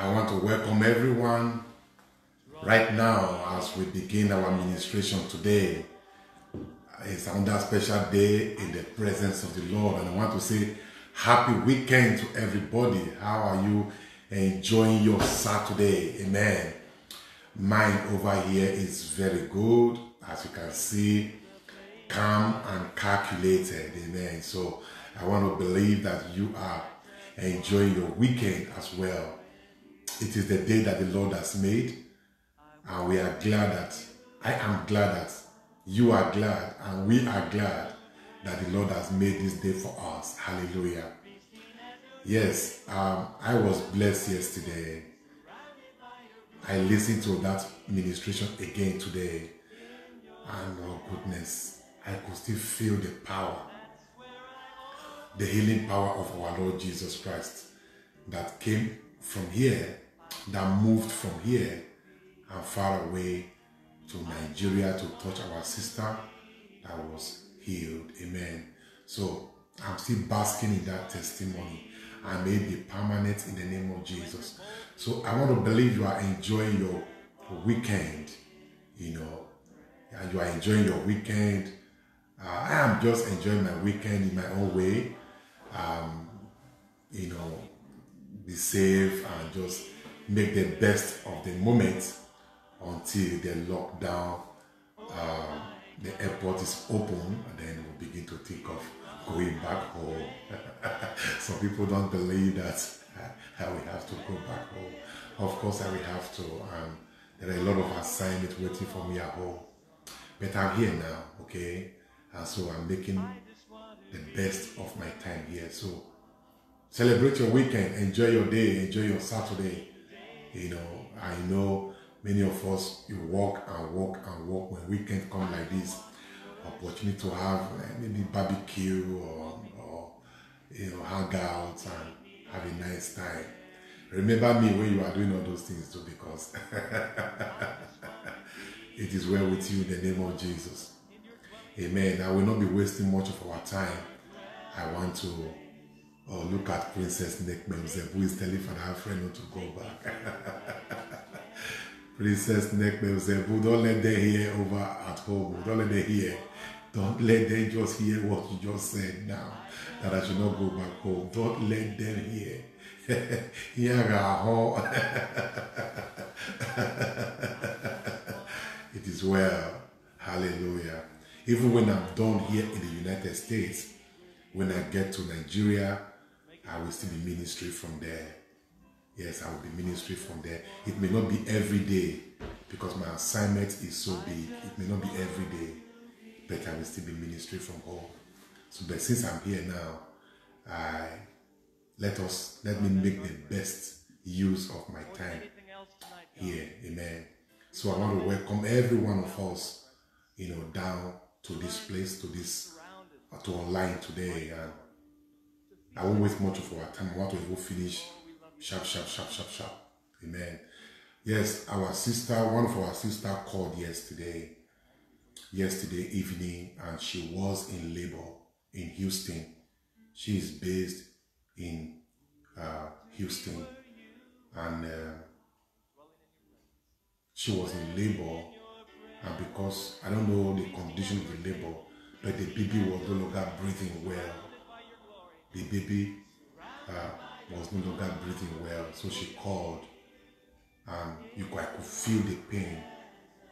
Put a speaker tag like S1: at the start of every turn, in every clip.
S1: I want to welcome everyone right now as we begin our ministration today. It's another special day in the presence of the Lord, and I want to say happy weekend to everybody. How are you enjoying your Saturday? Amen. Mine over here is very good, as you can see, calm and calculated. Amen. So I want to believe that you are enjoying your weekend as well. It is the day that the Lord has made, and we are glad that I am glad that you are glad, and we are glad that the Lord has made this day for us. Hallelujah. Yes, um, I was blessed yesterday. I listened to that ministration again today, and oh goodness, I could still feel the power, the healing power of our Lord Jesus Christ that came from here, that moved from here and far away to Nigeria to touch our sister that was healed. Amen. So I'm still basking in that testimony and may be permanent in the name of Jesus. So I want to believe you are enjoying your weekend, you know, and you are enjoying your weekend. Uh, I am just enjoying my weekend in my own way. Um, you know, be safe and just make the best of the moment until the lockdown, uh, the airport is open, and then we'll begin to think of going back home. Some people don't believe that uh, we have to go back home. Of course, I will have to. Um, there are a lot of assignments waiting for me at home. But I'm here now, okay? And so I'm making the best of my time here. So celebrate your weekend, enjoy your day, enjoy your Saturday. You know, I know many of us you walk and walk and walk when weekend come like this. Opportunity to have like, maybe barbecue or, or you know hang out and have a nice time. Remember me when you are doing all those things too because it is well with you in the name of jesus. Amen. I will not be wasting much of our time. I want to oh, look at princess nekmemzeb who is telling friend not to go back Princess Nekmemzebu, don't let them hear over at home. Don't let them hear. Don't let them just hear what you just said now. That I should not go back home. Don't let them hear. it is well. Hallelujah. Even when I'm done here in the United States, when I get to Nigeria, I will still be ministry from there. Yes, I will be ministry from there. It may not be every day because my assignment is so big. It may not be every day, but I will still be ministry from home. So, but since I'm here now, I let us let me make the best use of my time here. Amen. So I want to welcome every one of us, you know, down to this place, to this, to online today. And I won't waste much of our time. I want to go finish Sharp, sharp, sharp, sharp, sharp. Amen. Yes, our sister, one of our sister called yesterday, yesterday evening, and she was in labor in Houston. She is based in uh, Houston, and uh, she was in labor, and because I don't know the condition of the labor, but the baby was no longer breathing well. The baby. Uh, was no longer breathing well. So she called and you, I could feel the pain.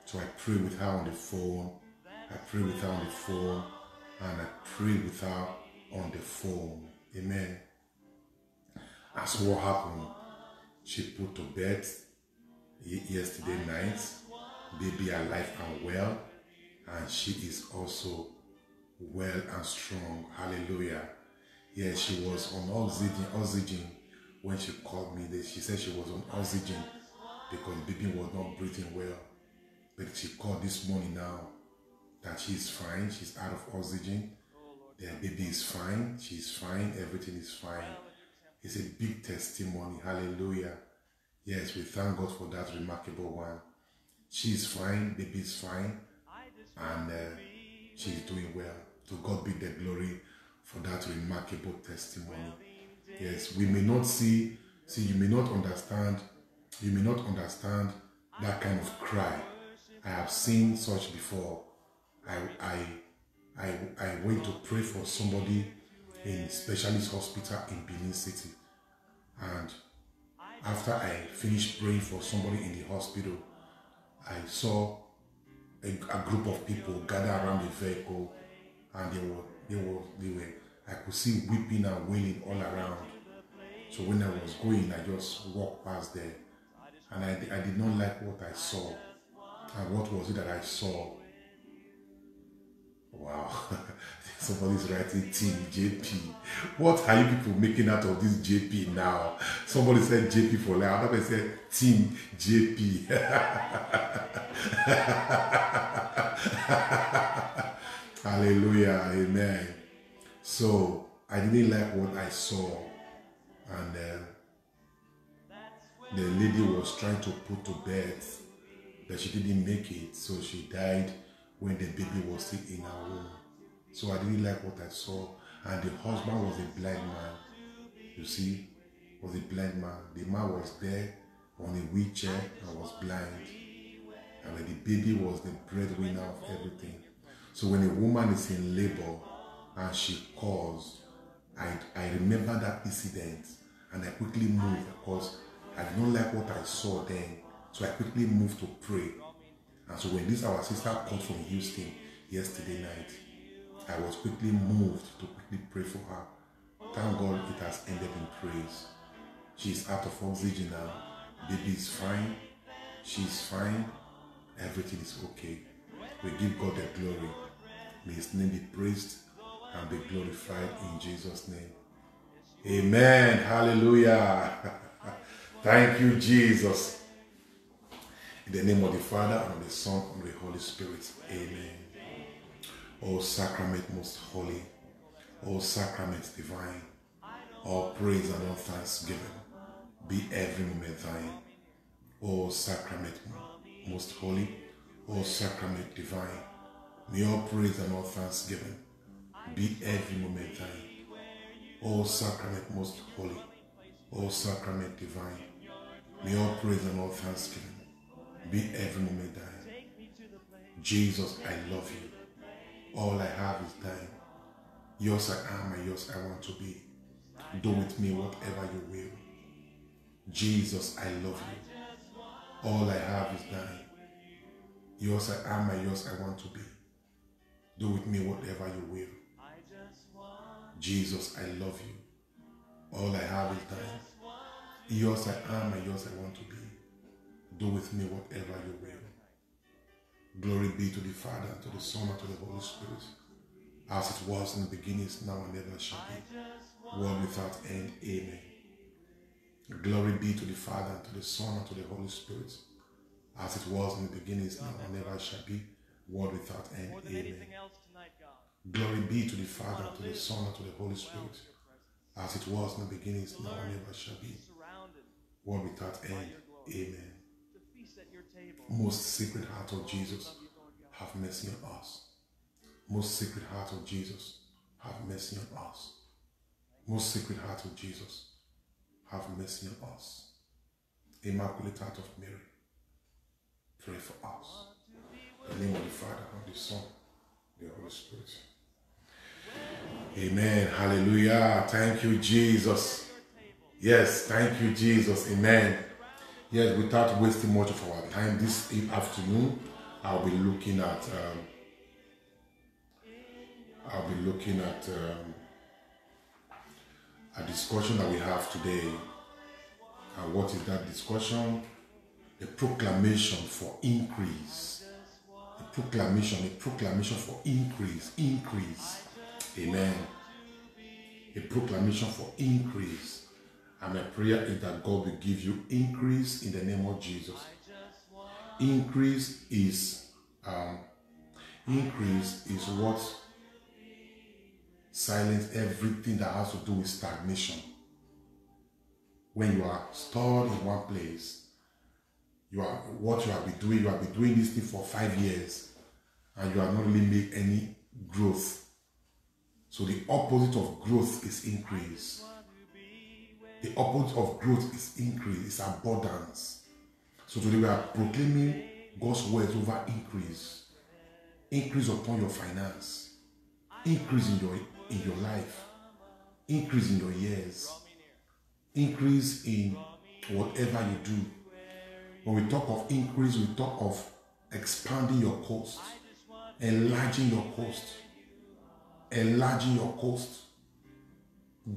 S1: So I prayed with her on the phone. I prayed with her on the phone and I prayed with her on the phone. Amen. As what happened, she put to bed yesterday night, baby alive and well, and she is also well and strong. Hallelujah. Yeah, she was on oxygen, oxygen when she called me. She said she was on oxygen because baby was not breathing well. But she called this morning now that she's fine. She's out of oxygen. The baby is fine. She's fine. Everything is fine. It's a big testimony. Hallelujah. Yes, we thank God for that remarkable one. She's fine. Baby is fine. And uh, she's doing well. To God be the glory for that remarkable testimony. Yes, we may not see, see, you may not understand You may not understand that kind of cry. I have seen such before. I, I, I, I went to pray for somebody in specialist hospital in Benin City. And after I finished praying for somebody in the hospital, I saw a, a group of people gather around the vehicle and they were, they were, they were, I could see weeping and wailing all around. So when I was going, I just walked past there and I, I did not like what I saw. And what was it that I saw? Wow, somebody's writing Team JP. What are you people making out of this JP now? Somebody said JP for life. Another person said Team JP. Hallelujah, amen. So I didn't like what I saw, and uh, the lady was trying to put to bed, but she didn't make it, so she died when the baby was still in her womb. So I didn't like what I saw. And the husband was a blind man. You see, was a blind man. The man was there on a wheelchair and was blind. And the baby was the breadwinner of everything. So when a woman is in labor and she calls, I, I remember that incident and I quickly moved because I did not like what I saw then. So I quickly moved to pray. And so when this our sister called from Houston yesterday night, I was quickly moved to quickly pray for her. Thank God it has ended in praise. She's out of oxygen now. Baby is fine. She's fine. Everything is okay. We give God the glory. May his name be praised and be glorified in Jesus' name. Amen. Hallelujah. Thank you, Jesus. In the name of the Father, and of the Son, and of the Holy Spirit. Amen. O sacrament most holy, O sacrament divine, all praise and all thanksgiving be every moment thine. O sacrament most holy, O sacrament divine, may all praise and all thanksgiving be every moment thine. O sacrament most holy, O sacrament divine, may all praise and all thanksgiving be every moment thine. Jesus, I love you. All I have is thine. Yours I am and yours I want to be. Do with me whatever you will. Jesus, I love you. All I have is thine. Yours I am and yours I want to be. Do with me whatever you will. Jesus, I love you. All I have is thine. Yours I am and yours I want to be. Do with me whatever you will. Glory be to the Father, to the Son, and to the Holy Spirit, as it was in the beginning, now, and ever shall be, world without end. Amen. Glory be to the Father, to the Son, and to the Holy Spirit, as it was in the beginning, now, and ever shall be, world without end. Amen. Glory be to the Father, to the Son, and to the Holy Spirit, as it was in the beginning, is now, and ever shall be, world without end. Amen. Most sacred heart of Jesus, have mercy on us. Most sacred heart of Jesus, have mercy on us. Most sacred heart of Jesus, have mercy on us. Immaculate Heart of Mary, pray for us. The name of the Father, of the Son, the Holy Spirit. Amen. Hallelujah. Thank you, Jesus. Yes, thank you, Jesus. Amen. Yes, without wasting much of our time this afternoon, I'll be looking at um, I'll be looking at um, a discussion that we have today. And what is that discussion? A proclamation for increase. A proclamation, a proclamation for increase, increase. Amen. A proclamation for increase. And my prayer is that God will give you increase in the name of Jesus. Increase is um, increase is what silence everything that has to do with stagnation. When you are stored in one place, you are what you have been doing, you have been doing this thing for five years, and you are not really any growth. So the opposite of growth is increase. The opposite of growth is increase, is abundance. So today we are proclaiming God's words over increase. Increase upon your finance. Increase in your in your life. Increase in your years. Increase in whatever you do. When we talk of increase, we talk of expanding your coast, enlarging your coast, enlarging your coast.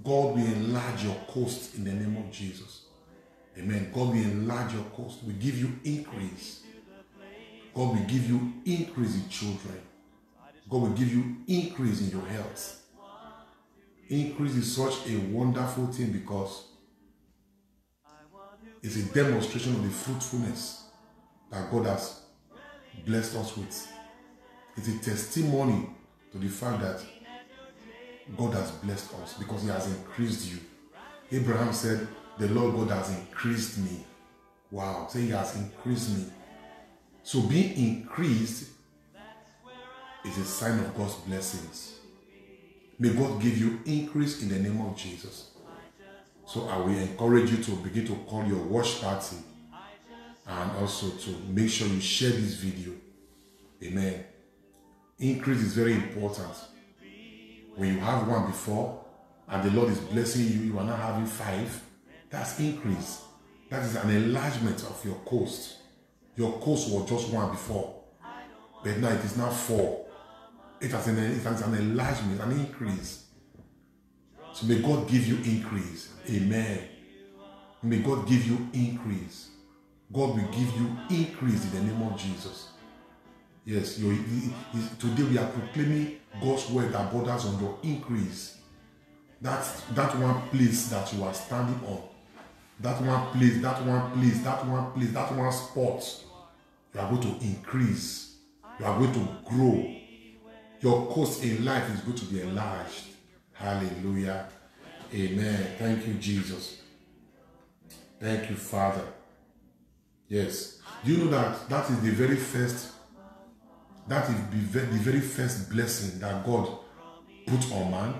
S1: God will enlarge your coast in the name of Jesus. Amen. God will enlarge your coast. We give you increase. God will give you increase in children. God will give you increase in your health. Increase is such a wonderful thing because it's a demonstration of the fruitfulness that God has blessed us with. It's a testimony to the fact that God has blessed us because He has increased you. Abraham said, The Lord God has increased me. Wow, say He has increased me. So being increased is a sign of God's blessings. May God give you increase in the name of Jesus. So I will encourage you to begin to call your watch party and also to make sure you share this video. Amen. Increase is very important. When you have one before and the Lord is blessing you, you are now having five, that's increase. That is an enlargement of your coast. Your coast was just one before, but now it is now four. It has an, it has an enlargement, an increase. So may God give you increase. Amen. May God give you increase. God will give you increase in the name of Jesus. Yes, today we are proclaiming God's word that borders on your increase. That's that one place that you are standing on. That one place, that one place, that one place, that one spot. You are going to increase. You are going to grow. Your course in life is going to be enlarged. Hallelujah. Amen. Thank you, Jesus. Thank you, Father. Yes. Do you know that that is the very first, that is the very first blessing that God put on man?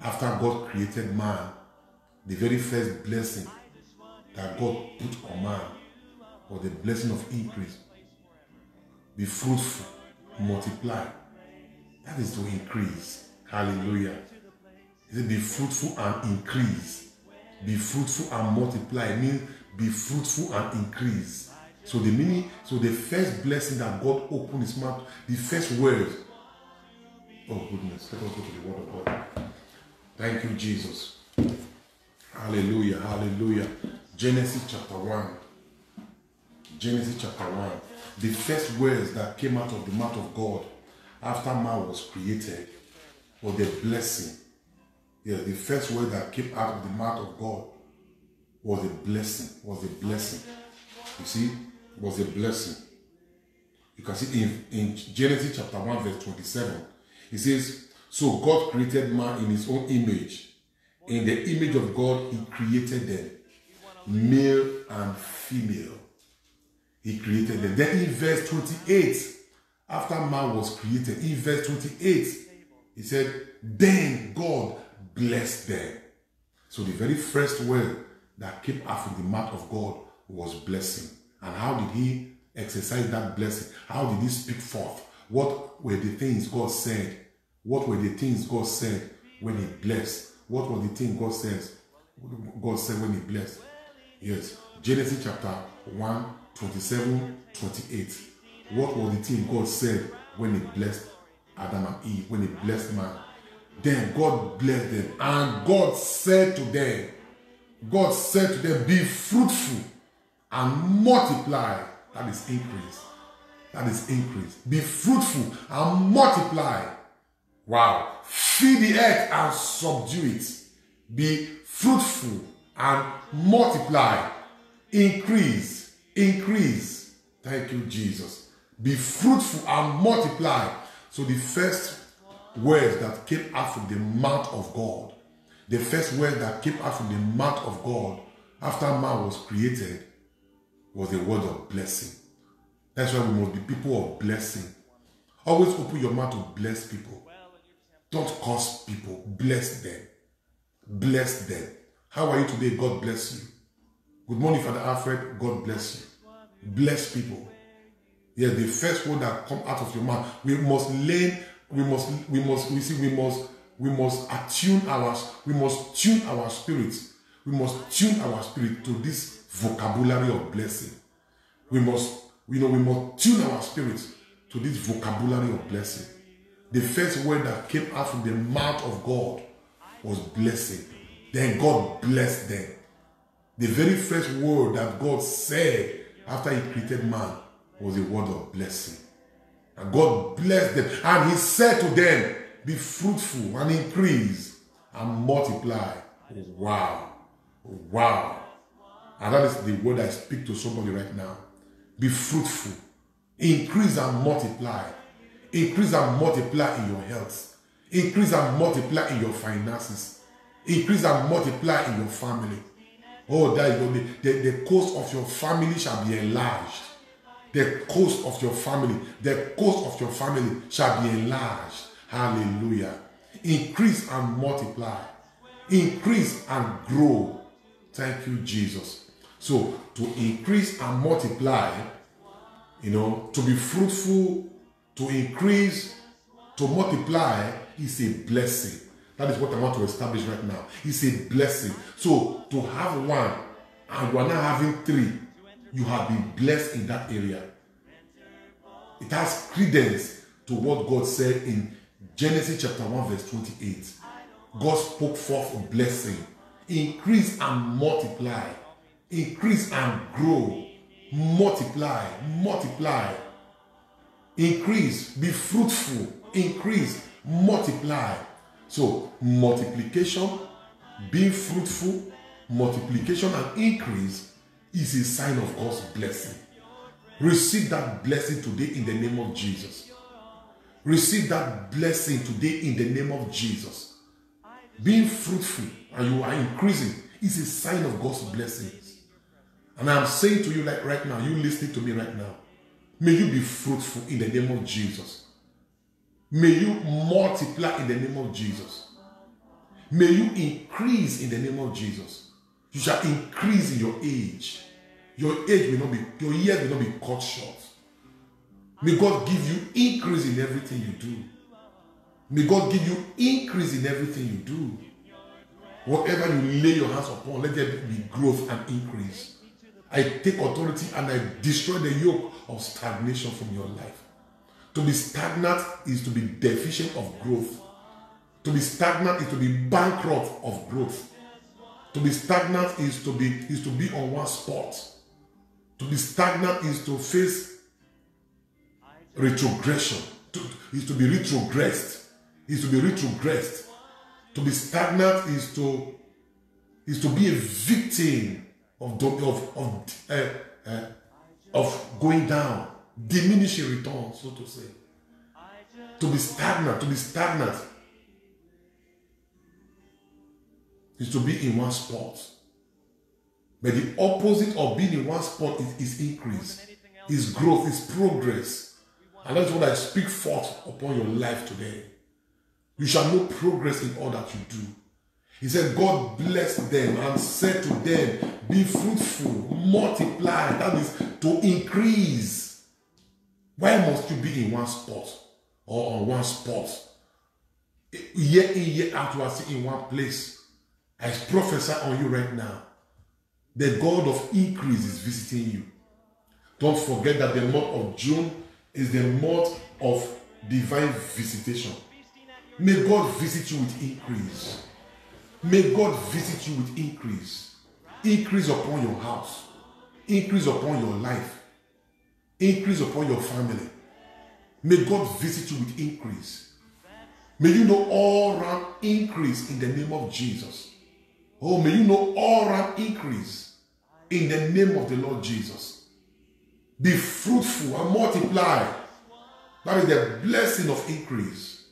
S1: After God created man, the very first blessing that God put on man was the blessing of increase. Be fruitful, multiply. That is to increase. Hallelujah. He Be fruitful and increase. Be fruitful and multiply. It means be fruitful and increase. So the meaning, so the first blessing that God opened his mouth, the first word. Oh goodness, let us go to the word of God. Thank you, Jesus. Hallelujah, hallelujah. Genesis chapter 1. Genesis chapter 1. The first words that came out of the mouth of God after man was created was the blessing. Yeah, the first word that came out of the mouth of God was a blessing. Was a blessing. You see, was a blessing. You can see in, in Genesis chapter 1, verse 27, it says, So God created man in his own image. In the image of God, he created them, male and female. He created them. Then in verse 28, after man was created, in verse 28, he said, Then God blessed them. So the very first word that came out from the mouth of God was blessing. And how did he exercise that blessing? How did he speak forth? What were the things God said? What were the things God said when he blessed? What were the things God says? God said when he blessed? Yes. Genesis chapter 1, 27, 28. What was the thing God said when he blessed Adam and Eve, when he blessed man? Then God blessed them. And God said to them, God said to them, Be fruitful and multiply. That is increase. That is increase. Be fruitful and multiply. Wow. Feed the earth and subdue it. Be fruitful and multiply. Increase. Increase. Thank you, Jesus. Be fruitful and multiply. So the first words that came out from the mouth of God, the first word that came out from the mouth of God after man was created was the word of blessing. That's why we must be people of blessing. Always open your mouth to bless people. Don't curse people. Bless them. Bless them. How are you today? God bless you. Good morning, Father Alfred. God bless you. Bless people. Yes, the first word that come out of your mouth. We must learn. We must. We must. We see. We must. We must attune our. We must tune our spirits. We must tune our spirit to this vocabulary of blessing. We must. You know. We must tune our spirits to this vocabulary of blessing. The first word that came out from the mouth of God was blessing. Then God blessed them. The very first word that God said after He created man was a word of blessing. And God blessed them. And He said to them, Be fruitful and increase and multiply. Wow. Wow. And that is the word I speak to somebody right now. Be fruitful, increase and multiply. Increase and multiply in your health. Increase and multiply in your finances. Increase and multiply in your family. Oh, that the, the, the coast of your family shall be enlarged. The coast of your family, the coast of your family shall be enlarged. Hallelujah. Increase and multiply. Increase and grow. Thank you, Jesus. So, to increase and multiply, you know, to be fruitful, to increase, to multiply is a blessing. That is what I want to establish right now. It's a blessing. So to have one and are now having three, you have been blessed in that area. It has credence to what God said in Genesis chapter 1, verse 28. God spoke forth a blessing. Increase and multiply. Increase and grow. Multiply. Multiply. Increase. Be fruitful. Increase. Multiply. So, multiplication, being fruitful, multiplication and increase is a sign of God's blessing. Receive that blessing today in the name of Jesus. Receive that blessing today in the name of Jesus. Being fruitful and you are increasing is a sign of God's blessings. And I'm saying to you like right now, you listening to me right now, may you be fruitful in the name of Jesus. May you multiply in the name of Jesus. May you increase in the name of Jesus. You shall increase in your age. Your age will not be, your years will not be cut short. May God give you increase in everything you do. May God give you increase in everything you do. Whatever you lay your hands upon, let there be growth and increase. I take authority and I destroy the yoke of stagnation from your life. To be stagnant is to be deficient of growth. To be stagnant is to be bankrupt of growth. To be stagnant is to be is to be on one spot. To be stagnant is to face retrogression. To, is to be retrogressed. Is to be retrogressed. To be stagnant is to is to be a victim of of of, uh, uh, of going down diminishing returns, so to say. To be stagnant, to be stagnant is to be in one spot. But the opposite of being in one spot is, is increase, is growth, is progress. And that's what I speak forth upon your life today. You shall know progress in all that you do. He said, God blessed them and said to them, Be fruitful, multiply. That is to increase. Why must you be in one spot or on one spot? Year in, year out, you are in one place. I prophesy on you right now. The God of increase is visiting you. Don't forget that the month of June is the month of divine visitation. May God visit you with increase. May God visit you with increase. Increase upon your house. Increase upon your life increase upon your family. May God visit you with increase. May you know all round increase in the name of Jesus. Oh, may you know all round increase in the name of the Lord Jesus. Be fruitful and multiply. That is the blessing of increase.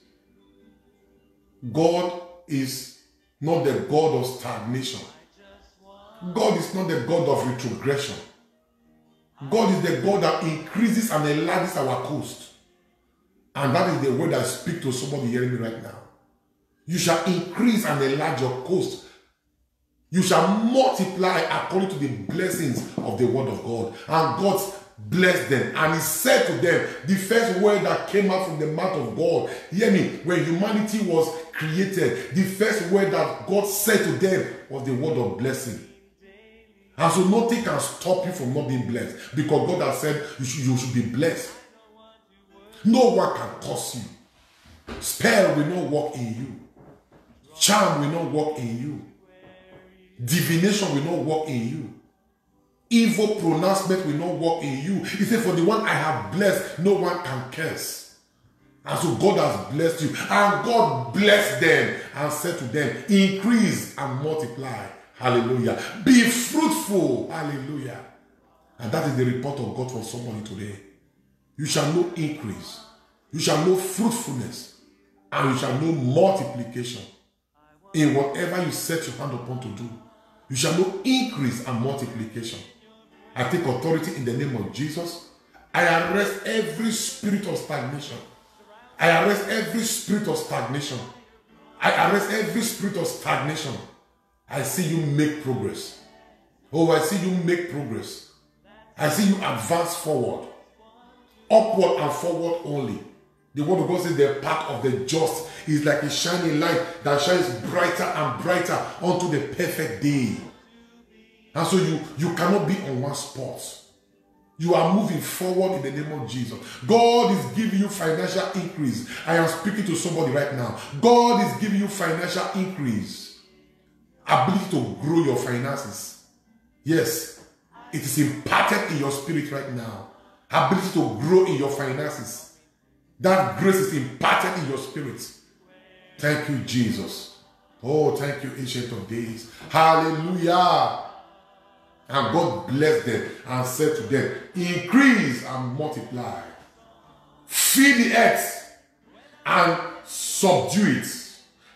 S1: God is not the God of stagnation. God is not the God of retrogression. God is the God that increases and enlarges our coast. And that is the word I speak to somebody hearing me right now. You shall increase and enlarge your coast. You shall multiply according to the blessings of the word of God. And God blessed them. And he said to them, the first word that came out from the mouth of God. Hear me, when humanity was created, the first word that God said to them was the word of blessing. And so nothing can stop you from not being blessed because God has said you should, you should be blessed. No one can curse you. Spell will not work in you. Charm will not work in you. Divination will not work in you. Evil pronouncement will not work in you. He said, For the one I have blessed, no one can curse. And so God has blessed you. And God blessed them and said to them, Increase and multiply. Hallelujah. Be fruitful. Hallelujah. And that is the report of God for somebody today. You shall know increase. You shall know fruitfulness. And you shall know multiplication. In whatever you set your hand upon to do, you shall know increase and multiplication. I take authority in the name of Jesus. I arrest every spirit of stagnation. I arrest every spirit of stagnation. I arrest every spirit of stagnation. I see you make progress. Oh, I see you make progress. I see you advance forward. Upward and forward only. The word of God says the path of the just is like a shining light that shines brighter and brighter unto the perfect day. And so you, you cannot be on one spot. You are moving forward in the name of Jesus. God is giving you financial increase. I am speaking to somebody right now. God is giving you financial increase. Ability to grow your finances. Yes, it is imparted in your spirit right now. Ability to grow in your finances. That grace is imparted in your spirit. Thank you, Jesus. Oh, thank you, Ancient of Days. Hallelujah. And God blessed them and said to them, Increase and multiply. Feed the earth and subdue it.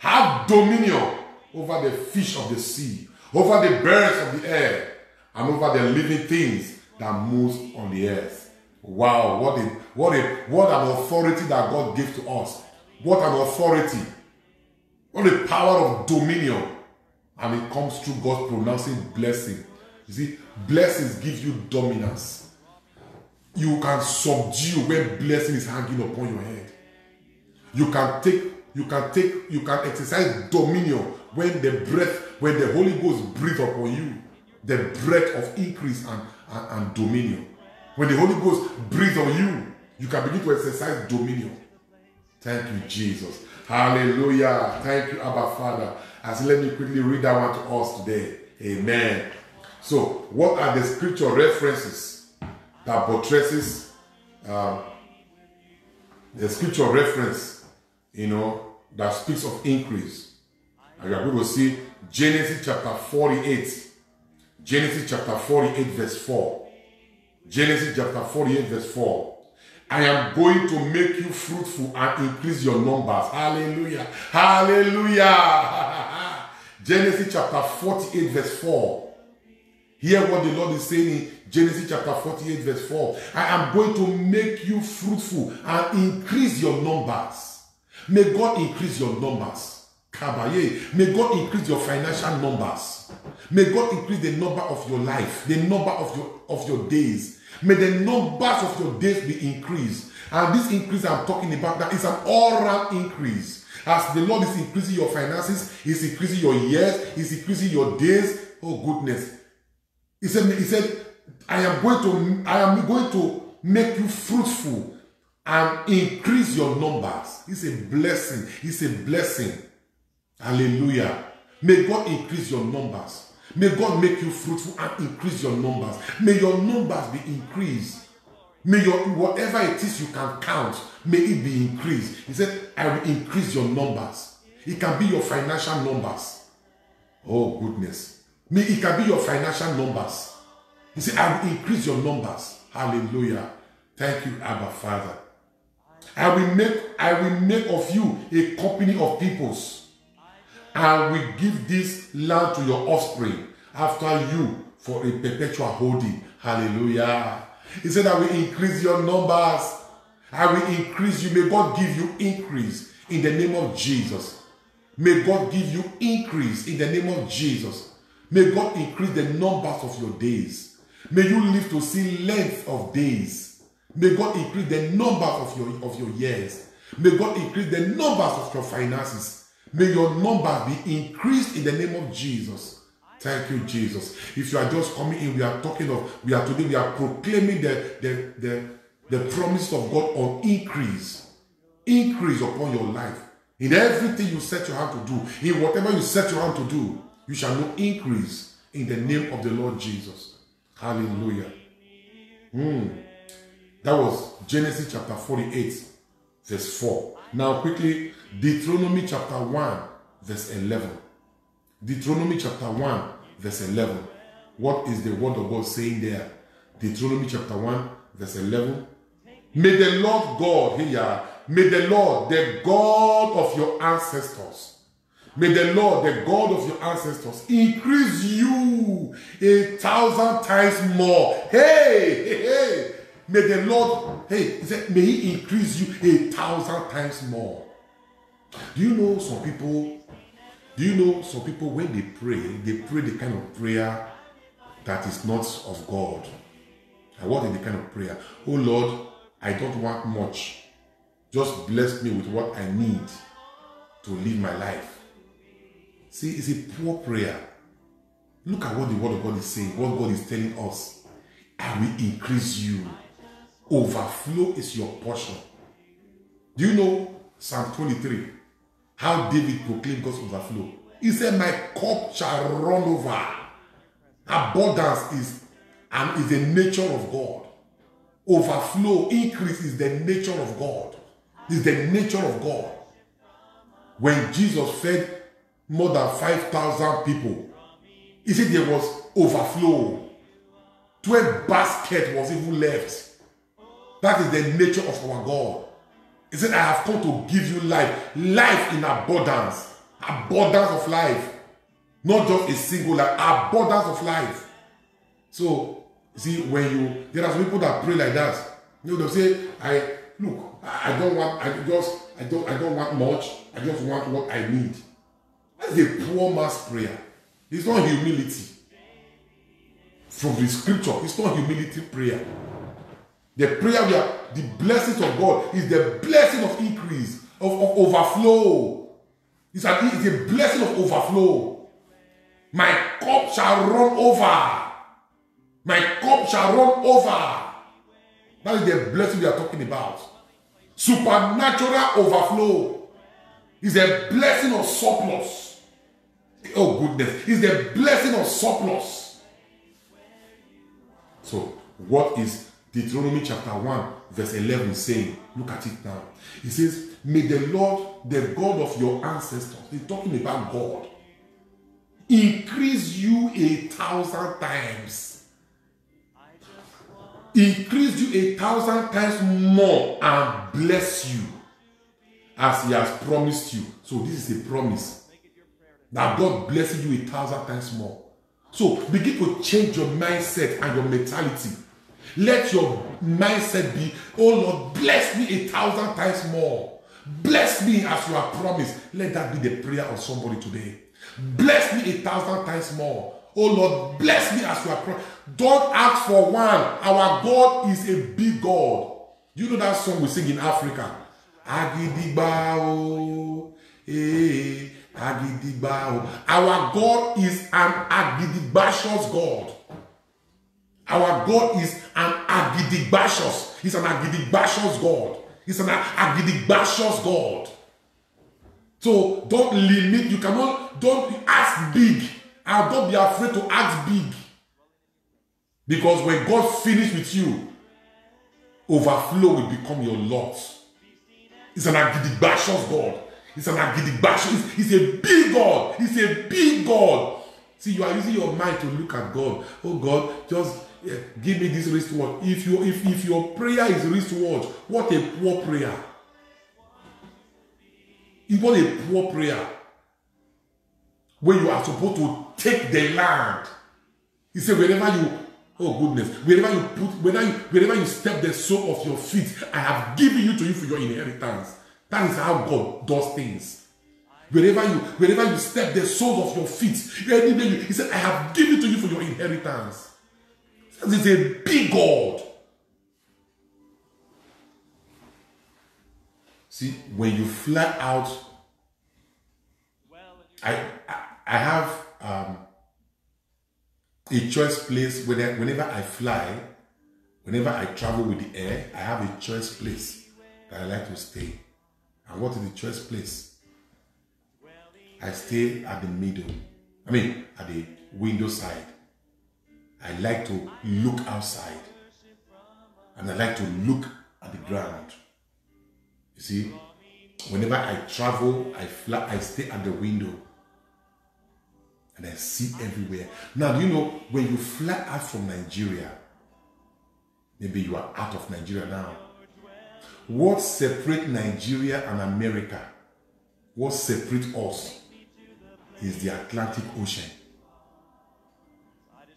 S1: Have dominion over the fish of the sea, over the birds of the air, and over the living things that moves on the earth. Wow, what a what a what an authority that God gave to us. What an authority. What a power of dominion. And it comes through God pronouncing blessing you see, blessings give you dominance. You can subdue when blessing is hanging upon your head. You can take, you can take, you can exercise dominion when the breath, when the Holy Ghost breathes upon you, the breath of increase and, and, and dominion. When the Holy Ghost breathes on you, you can begin to exercise dominion. Thank you, Jesus. Hallelujah. Thank you, Abba Father. As let me quickly read that one to us today. Amen. So, what are the scripture references that buttresses uh, the scripture reference, you know, that speaks of increase? And you are going to see Genesis chapter 48. Genesis chapter 48, verse 4. Genesis chapter 48, verse 4. I am going to make you fruitful and increase your numbers. Hallelujah. Hallelujah. Genesis chapter 48, verse 4. Hear what the Lord is saying in Genesis chapter 48, verse 4. I am going to make you fruitful and increase your numbers. May God increase your numbers. Kabaye. May God increase your financial numbers. May God increase the number of your life, the number of your of your days. May the numbers of your days be increased. And this increase I'm talking about that is an all-round increase. As the Lord is increasing your finances, He's increasing your years, He's increasing your days. Oh goodness. He said, he said, I am going to, I am going to make you fruitful and increase your numbers. It's a blessing. It's a blessing. Hallelujah. May God increase your numbers. May God make you fruitful and increase your numbers. May your numbers be increased. May your whatever it is you can count, may it be increased. He said, I will increase your numbers. It can be your financial numbers. Oh goodness. May it can be your financial numbers. He said, I will increase your numbers. Hallelujah. Thank you, Abba Father. I will make I will make of you a company of peoples. I will give this land to your offspring after you for a perpetual holding. Hallelujah. He said, I will increase your numbers. I will increase you. May God give you increase in the name of Jesus. May God give you increase in the name of Jesus. May God increase the numbers of your days. May you live to see length of days. May God increase the numbers of your, of your years. May God increase the numbers of your finances. May your number be increased in the name of Jesus. Thank you, Jesus. If you are just coming in, we are talking of, we are today, we are proclaiming the, the, the, the promise of God on increase. Increase upon your life. In everything you set your hand to do, in whatever you set your hand to do, you shall know increase in the name of the Lord Jesus. Hallelujah. Hmm. That was Genesis chapter 48, verse 4. Now, quickly, Deuteronomy chapter 1, verse 11. Deuteronomy chapter 1, verse 11. What is the word of God saying there? Deuteronomy chapter 1, verse 11. May the Lord God, here, may the Lord, the God of your ancestors, may the Lord, the God of your ancestors, increase you a thousand times more. Hey, hey, hey. May the Lord, hey, he said, may He increase you a thousand times more. Do you know some people? Do you know some people when they pray, they pray the kind of prayer that is not of God? And what is the kind of prayer? Oh Lord, I don't want much. Just bless me with what I need to live my life. See, it's a poor prayer. Look at what the Word of God is saying, what God is telling us. I will increase you. Overflow is your portion. Do you know Psalm 23? How David proclaimed God's overflow. He said, My cup shall run over. Abundance is, and is the nature of God. Overflow, increase is the nature of God. Is the nature of God. When Jesus fed more than 5,000 people, he said there was overflow. 12 basket was even left. That is the nature of our God. He said, I have come to give you life, life in abundance, abundance of life, not just a single life, abundance of life. So, see, when you there are people that pray like that, you know, they'll say, I look, I don't want, I just, I don't, I don't want much, I just want what I need. That's a poor man's prayer. It's not humility. From the scripture, it's not humility prayer. The prayer we are, the blessings of God is the blessing of increase, of, of overflow. It's, a it's a blessing of overflow. My cup shall run over. My cup shall run over. That is the blessing we are talking about. Supernatural overflow is a blessing of surplus. Oh goodness, it's the blessing of surplus. So, what is Deuteronomy chapter 1, verse 11 saying, look at it now. He says, May the Lord, the God of your ancestors, he's talking about God, increase you a thousand times. Increase you a thousand times more and bless you as he has promised you. So, this is a promise that God blesses you a thousand times more. So, begin to change your mindset and your mentality let your mindset be, oh Lord, bless me a thousand times more. Bless me as you have promised. Let that be the prayer of somebody today. Bless me a thousand times more. Oh Lord, bless me as you have promised. Don't ask for one. Our God is a big God. You know that song we sing in Africa? Agidigbao. Eh, Agidigbao. Our God is an Agidigbashos God. Our God is an agidigbashos. He's an agidigbashos God. He's an agidigbashos God. So don't limit. You cannot, don't ask big. And don't be afraid to ask big. Because when God finishes with you, overflow will become your lot. He's an agidigbashos God. He's an agidigbashos. He's a big God. He's a big God. See, you are using your mind to look at God. Oh God, just give me this wristwatch. If you if, if your prayer is wristwatch, what a poor prayer. It was a poor prayer. When you are supposed to take the land. He said, wherever you, oh goodness, wherever you put, wherever you, wherever you step the sole of your feet, I have given you to you for your inheritance. That is how God does things. Wherever you, wherever you step, the soles of your feet. He said, I have given to you for your inheritance. This is a big God. See, when you fly out, I, I, I have um, a choice place whenever I fly, whenever I travel with the air, I have a choice place that I like to stay. And what is the choice place? I stay at the middle. I mean, at the window side. I like to look outside. And I like to look at the ground. You see, whenever I travel, I fly, I stay at the window. And I see everywhere. Now, do you know when you fly out from Nigeria, maybe you are out of Nigeria now. What separates Nigeria and America? What separates us is the Atlantic Ocean.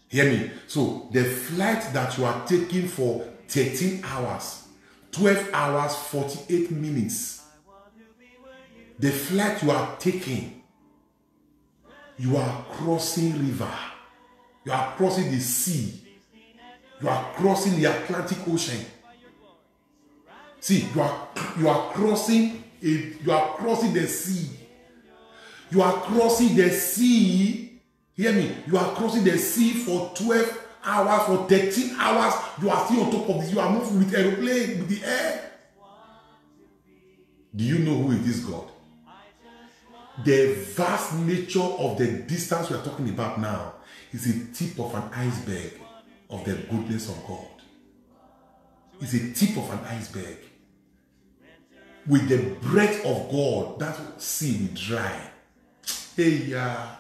S1: Hear me. So the flight that you are taking for 13 hours, 12 hours, 48 minutes, the flight you are taking, you are crossing river, you are crossing the sea, you are crossing the Atlantic Ocean. See, you are you are crossing a, you are crossing the sea. You are crossing the sea. Hear me. You are crossing the sea for 12 hours, for 13 hours. You are still on top of this. You are moving with aeroplane, with the air. Do you know who is, God? The vast nature of the distance we are talking about now is a tip of an iceberg of the goodness of God. It's a tip of an iceberg. With the breath of God, that sea will dry. Hey, yeah.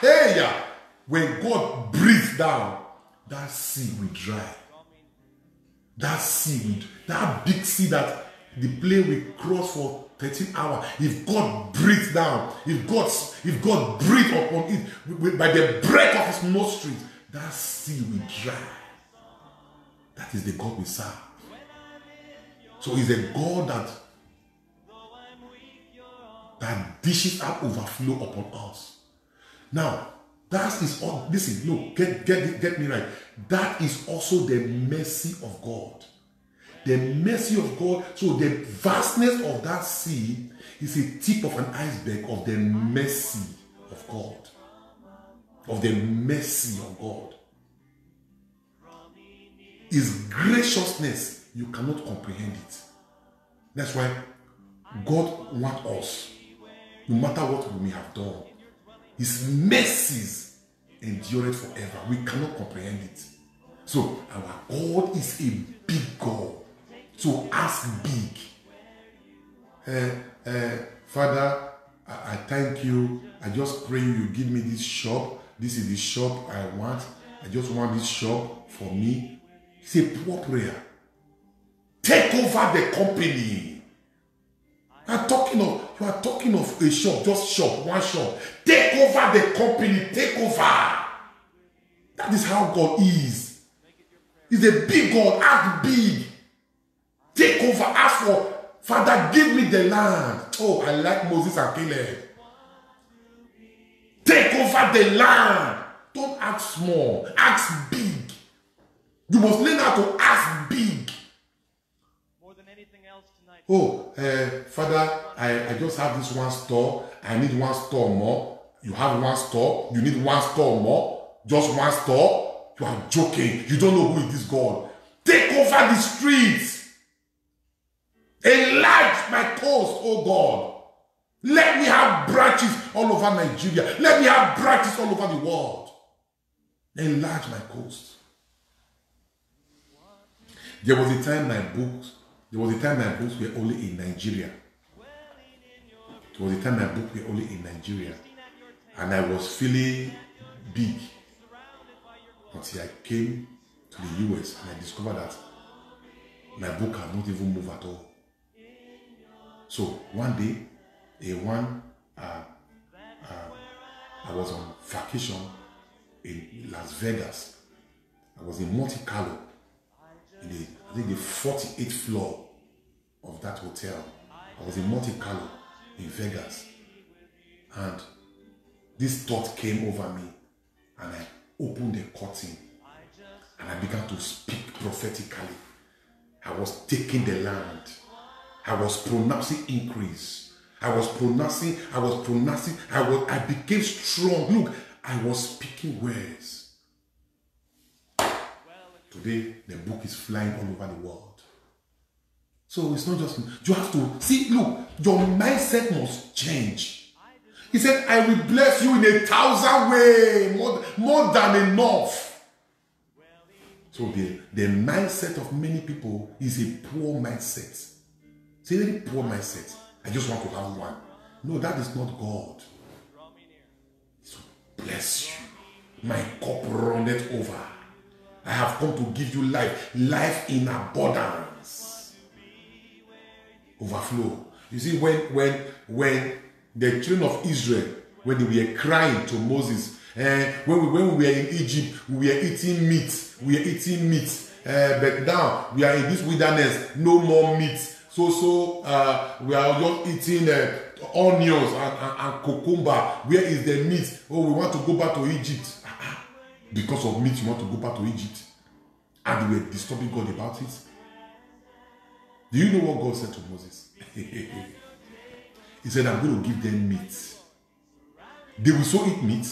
S1: Hey, yeah. When God breathes down, that sea will dry. That sea will, that big sea that the plane will cross for 13 hours. If God breathes down, if God, if God breathes upon it by the breath of his nostrils, that sea will dry. That is the God we serve. So he's a God that that dishes out overflow upon us. Now, that is all. Listen, look, get, get, get me right. That is also the mercy of God. The mercy of God. So the vastness of that sea is a tip of an iceberg of the mercy of God. Of the mercy of God. His graciousness, you cannot comprehend it. That's why God wants us no matter what we may have done. His mercies endure forever. We cannot comprehend it. So our God is a big God. So ask big. Uh, uh, Father, I, I thank you. I just pray you give me this shop. This is the shop I want. I just want this shop for me. It's a poor prayer. Take over the company. Are talking of you are talking of a shop, just shop, one shop. Take over the company, take over. That is how God is. He's a big God, act big. Take over, ask for, Father, give me the land. Oh, I like Moses and Caleb. Take over the land. Don't ask small, ask big. You must learn how to ask big. Oh, uh, Father, I, I just have this one store. I need one store more. You have one store. You need one store more. Just one store. You are joking. You don't know who is, God. Take over the streets. Enlarge my coast, oh God. Let me have branches all over Nigeria. Let me have branches all over the world. Enlarge my coast. There was a time my books there was a time my books were only in Nigeria. There was a time my books were only in Nigeria. And I was feeling big until I came to the US and I discovered that my book had not even moved at all. So one day, a one, uh, uh, I was on vacation in Las Vegas. I was in Monte Carlo in I think the 48th floor of that hotel. I was in Monte Carlo in Vegas. And this thought came over me, and I opened the curtain and I began to speak prophetically. I was taking the land. I was pronouncing increase. I was pronouncing, I was pronouncing, I was I became strong. Look, I was speaking words. Today, the book is flying all over the world. So it's not just you have to see, look, your mindset must change. He said, I will bless you in a thousand ways, more, more than enough. So the, the mindset of many people is a poor mindset. A very poor mindset. I just want to have one. No, that is not God. So bless you. My cup runneth over. I have come to give you life, life in abundance. Overflow. You see, when when when the children of Israel, when they were crying to Moses, uh, when, we, when we were in Egypt, we were eating meat. We are eating meat. Uh, but now we are in this wilderness, no more meat. So, so uh, we are just eating uh, onions and, and, and cucumber. Where is the meat? Oh, we want to go back to Egypt. Because of meat, you want to go back to Egypt. And we were disturbing God about it. Do you know what God said to Moses? he said, I'm going to give them meat. They will so eat meat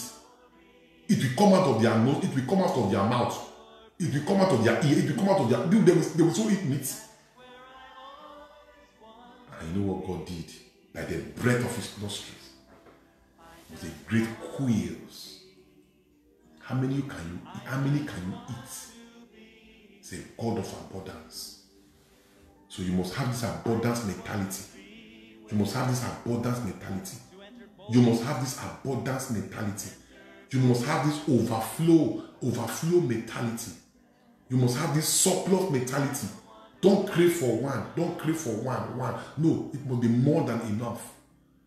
S1: it will come out of their nose, it will come out of their mouth, it will come out of their ear, it will come out of their. They will, they will so eat meat. And you know what God did? By the breath of his nostrils, with a great quails. How many can you? How many can you eat? It's a God of abundance. So you must have this abundance mentality. You must have this abundance mentality. You must have this abundance mentality. You must have this overflow, overflow mentality. You must have this surplus mentality. Don't crave for one. Don't crave for one. One. No, it must be more than enough.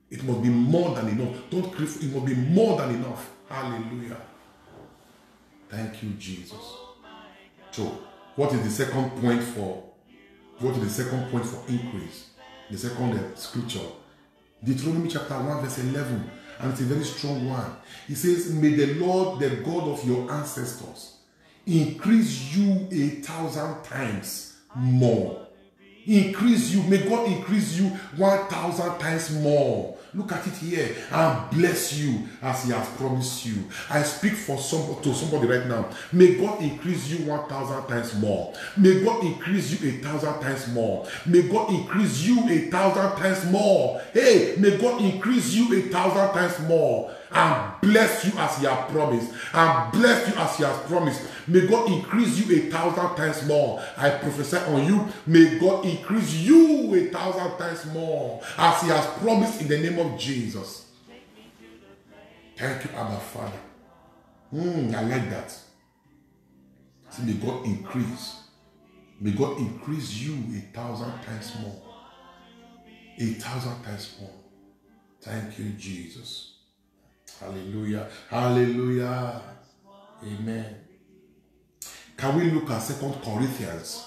S1: It must be more than enough. Don't crave. It must be more than enough. Hallelujah. Thank you, Jesus. So, what is the second point for? What is the second point for increase? The second uh, scripture, Deuteronomy chapter one, verse eleven and it's a very strong one. He says, May the Lord, the God of your ancestors, increase you a thousand times more. Increase you. May God increase you 1,000 times more. Look at it here and bless you as He has promised you. I speak for some to somebody right now. May God increase you 1,000 times more. May God increase you a thousand times more. May God increase you a thousand times more. Hey, may God increase you a thousand times more and bless you as He has promised. And bless you as He has promised. May God increase you a thousand times more. I prophesy on you. May God increase you a thousand times more as He has promised in the name of Jesus. Thank you, Abba Father. Mm, I like that. See, may God increase. May God increase you a thousand times more. A thousand times more. Thank you, Jesus. Hallelujah. Hallelujah. Amen. Can we look at Second Corinthians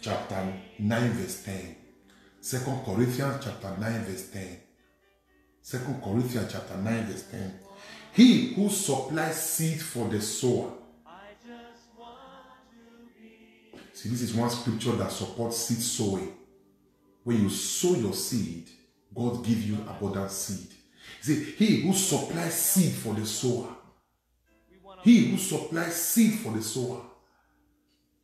S1: chapter 9, verse 10? Second Corinthians chapter 9, verse 10. Second Corinthians chapter 9, verse 10. He who supplies seed for the sower. See, this is one scripture that supports seed sowing. When you sow your seed, God gives you abundant seed. See, he who supplies seed for the sower. He who supplies seed for the sower.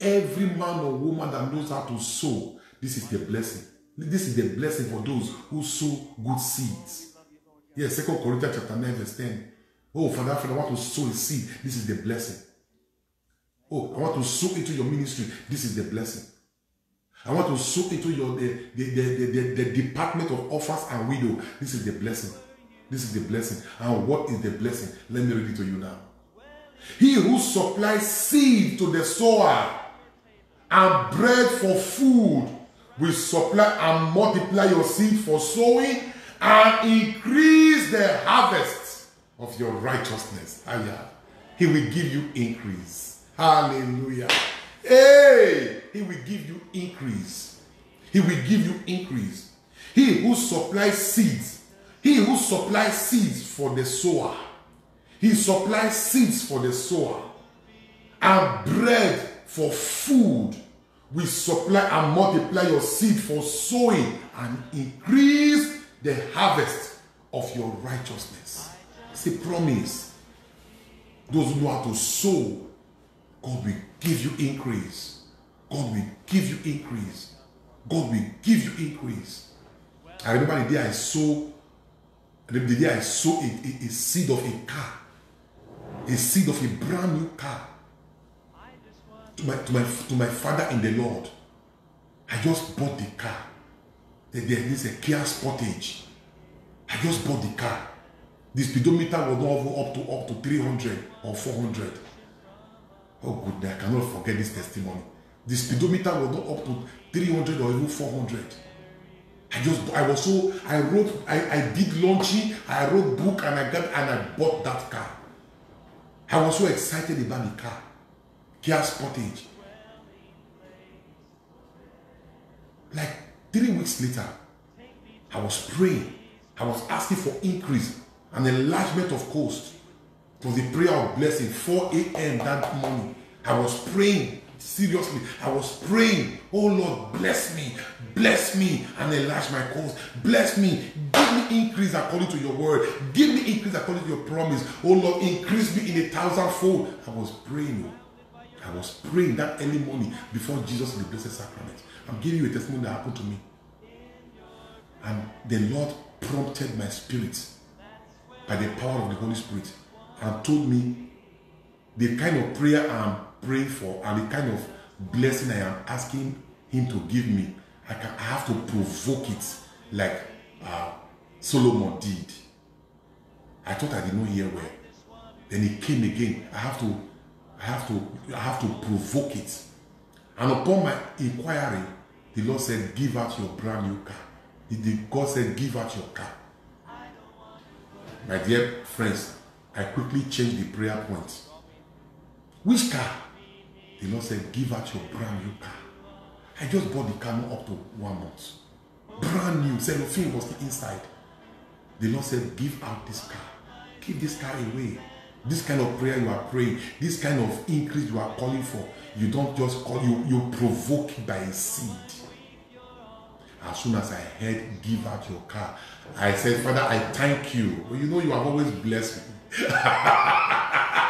S1: Every man or woman that knows how to sow, this is the blessing. This is the blessing for those who sow good seeds. Yes, Second Corinthians chapter 9, verse 10. Oh, Father, Father, I want to sow a seed. This is the blessing. Oh, I want to sow into your ministry. This is the blessing. I want to sow into your the, the, the, the, the department of orphans and widow. This is the blessing. This is the blessing. And what is the blessing? Let me read it to you now. He who supplies seed to the sower and bread for food will supply and multiply your seed for sowing and increase the harvest of your righteousness. Hallelujah. He will give you increase. Hallelujah. Hey, he will give you increase. He will give you increase. He who supplies seeds, he who supplies seeds for the sower, he supplies seeds for the sower, and bread for food. We supply and multiply your seed for sowing and increase the harvest of your righteousness. It's a promise. Those who know how to sow, God will give you increase. God will give you increase. God will give you increase. I remember the day I sow, the day I sow a, a, a seed of a car, a seed of a brand new car to my, to my, to my father in the Lord. I just bought the car. There is a Kia Sportage. I just bought the car. The speedometer was not up to up to 300 or 400. Oh goodness, I cannot forget this testimony. The speedometer was not up to 300 or even 400. I just I was so I wrote I, I did launching, I wrote book and I got and I bought that car. I was so excited about the car. Kia Sportage. Like three weeks later, I was praying. I was asking for increase and enlargement of cost. Was a prayer of blessing. 4 a.m. that morning. I was praying seriously. I was praying, Oh Lord, bless me, bless me, and enlarge my cause Bless me, give me increase according to your word. Give me increase according to your promise. Oh Lord, increase me in a thousandfold. I was praying. Oh. I was praying that early morning before Jesus in the Blessed Sacrament. I'm giving you a testimony that happened to me. And the Lord prompted my spirit by the power of the Holy Spirit and told me the kind of prayer I'm praying for and the kind of blessing I am asking Him to give me. I, can, I have to provoke it like uh, Solomon did. I thought I did not hear well. Then he came again. I have to, I have to, I have to provoke it. And upon my inquiry, the Lord said, "Give out your brand new car." The, God said, "Give out your car." My dear friends, I quickly changed the prayer point. Which car? The Lord said, Give out your brand new car. I just bought the car not up to one month. Brand new. Cellophane was the inside. The Lord said, Give out this car. Give this car away. This kind of prayer you are praying, this kind of increase you are calling for, you don't just call, you, you provoke it by a seed. As soon as I heard, give out your car, I said, Father, I thank you. Well, you know you have always blessed me.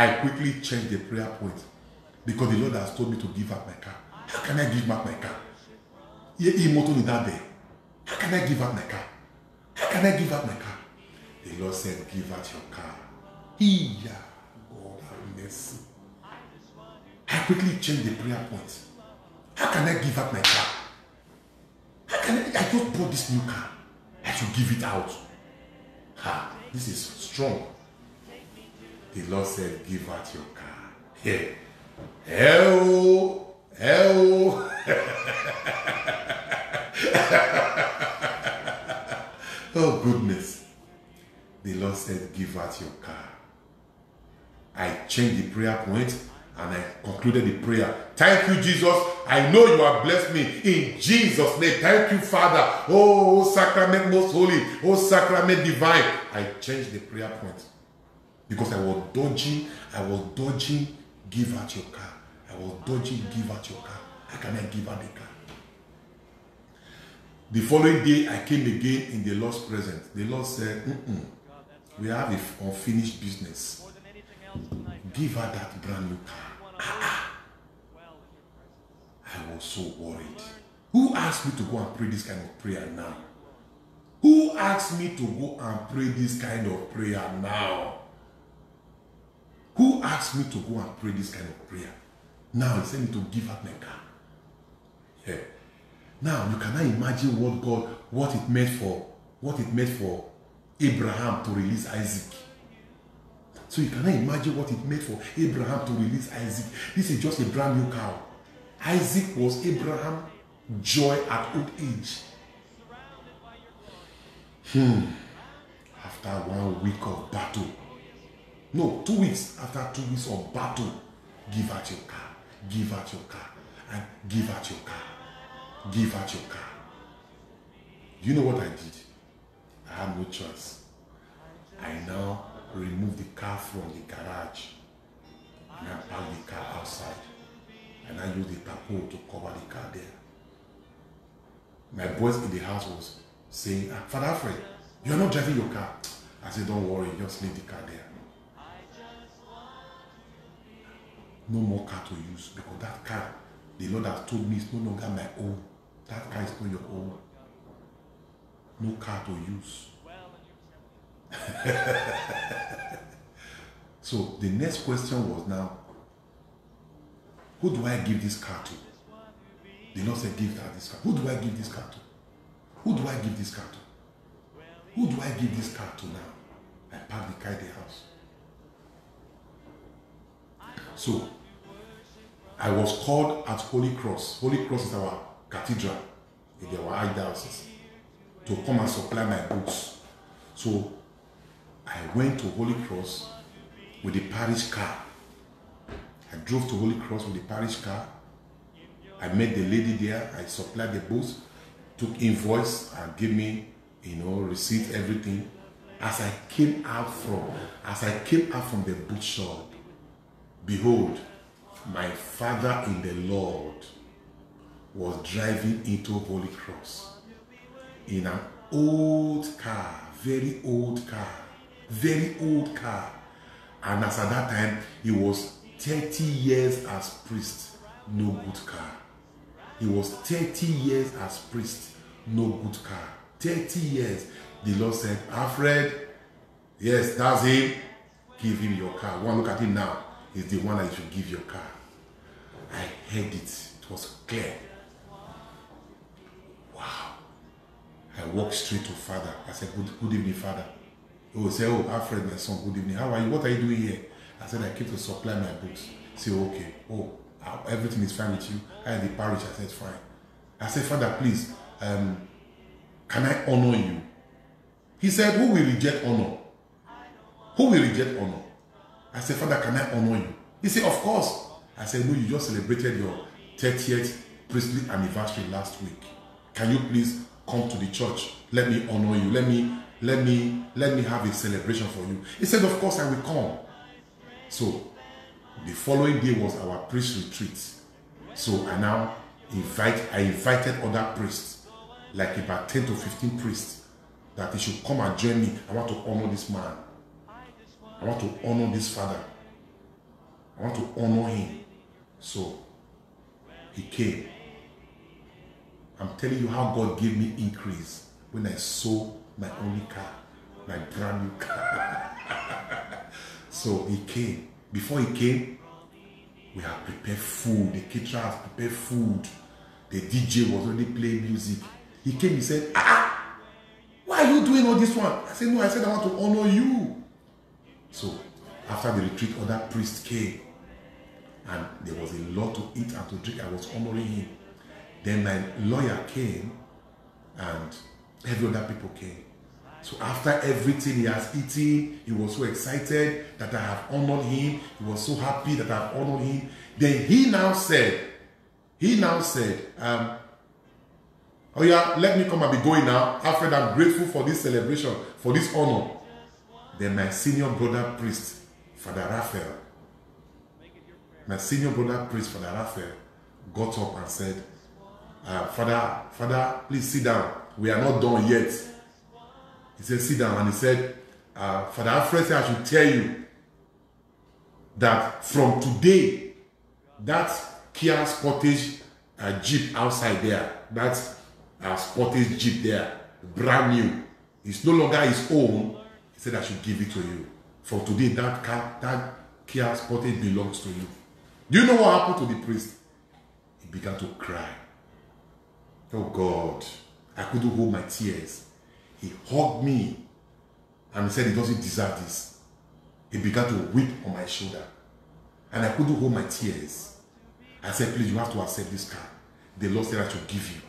S1: I quickly changed the prayer point because the Lord has told me to give up my car. How can I give up my car? He motor in that day. How can I give up my car? How can I give up my car? The Lord said, Give out your car. Yeah, God have mercy. I quickly changed the prayer point. How can I give up my car? How can I? I just bought this new car. I should give it out. Ha, this is strong. The Lord said, Give out your car. Here. Hell, hell. oh, goodness. The Lord said, Give out your car. I changed the prayer point and I concluded the prayer. Thank you, Jesus. I know you have blessed me in Jesus' name. Thank you, Father. Oh, Oh, sacrament most holy. Oh, sacrament divine. I changed the prayer point because I was dodging. I was dodging. Give out your car. I was dodging. Give out your car. How can I give out the car? The following day, I came again in the Lord's presence. The Lord said, Mm-mm, "We have an unfinished business. Give her that brand new car." Ah, I was so worried. Who asked me to go and pray this kind of prayer now? Who asked me to go and pray this kind of prayer now? Who asked me to go and pray this kind of prayer? Now he sent me to give up my car. Yeah. Now you cannot imagine what God, what it meant for, what it meant for Abraham to release Isaac. So you cannot imagine what it meant for Abraham to release Isaac. This is just a brand new cow. Isaac was Abraham joy at old age. Hmm. After one week of battle. No, two weeks. After two weeks of battle, give out your car. Give out your car. And give out your car. give out your car. You know what I did? I had no choice. I now removed the car from the garage and I parked the car outside and I used the tarpaulin to cover the car there. My boys in the house was saying, ah, Father Alfred, you're not driving your car. I said, don't worry, just leave the car there. No more car to use because that car, the Lord has told me it's no longer my own. That car is not your own. No car to use. so the next question was now, who do I give this car to? The Lord said, give that this car. Who do I give this car to? Who do I give this car to? Who do I give this car to now? I park the car in the house. So I was called at Holy Cross. Holy Cross is our cathedral in our diocese to come and supply my books. So I went to Holy Cross with the parish car. I drove to Holy Cross with the parish car. I met the lady there. I supplied the books, took invoice and gave me, you know, receipt, everything. As I came out from, as I came out from the bookshop, behold, my father in the Lord was driving into Holy Cross in an old car, very old car, very old car. And as at that time, he was 30 years as priest, no good car. He was 30 years as priest, no good car. 30 years. The Lord said, Alfred, yes, that's him. Give him your car. One look at him now. He's the one you should give your car. I heard it. It was clear. Wow. I walked straight to father. I said, good, good evening, father. He will say, oh, Alfred, my son, good evening. How are you? What are you doing here? I said, I came to supply my books. Say, okay. Oh, everything is fine with you. I had the parish. I said, fine. I said, father, please, um, can I honor you? He said, who will reject honor? Who will reject honor? I said, father, can I honor you? He said, of course. I said, no, you just celebrated your 30th priestly anniversary last week. Can you please come to the church? Let me honor you. Let me, let me, let me have a celebration for you. He said, of course I will come. So the following day was our priest retreat. So I now invite, I invited other priests, like about 10 to 15 priests, that they should come and join me. I want to honor this man. I want to honor this father. I want to honor him. So he came. I'm telling you how God gave me increase when I sold my only car, my brand new car. so he came. Before he came, we had prepared food. The caterer has prepared food. The DJ was already playing music. He came, he said, Ah, why are you doing all this one? I said, No, I said, I want to honor you. So after the retreat, other priests came and there was a lot to eat and to drink. I was honoring him. Then my lawyer came and every other people came. So after everything he has eaten, he was so excited that I have honored him. He was so happy that I have honored him. Then he now said, he now said, um, oh yeah, let me come and be going now. Alfred, I'm grateful for this celebration, for this honor. Then my senior brother priest, Father Raphael, my senior brother priest, Father Raphael, got up and said, uh, Father, Father, please sit down. We are not done yet. He said, sit down. And he said, uh, Father Alfred said, I should tell you that from today, that Kia Sportage uh, Jeep outside there, that uh, Sportage Jeep there, brand new, it's no longer his own. Said, I should give it to you. For today, that car, that Kia Sportage belongs to you. Do you know what happened to the priest? He began to cry. Oh God, I couldn't hold my tears. He hugged me and he said he doesn't deserve this. He began to weep on my shoulder. And I couldn't hold my tears. I said, please, you have to accept this car. The Lord said I should give you.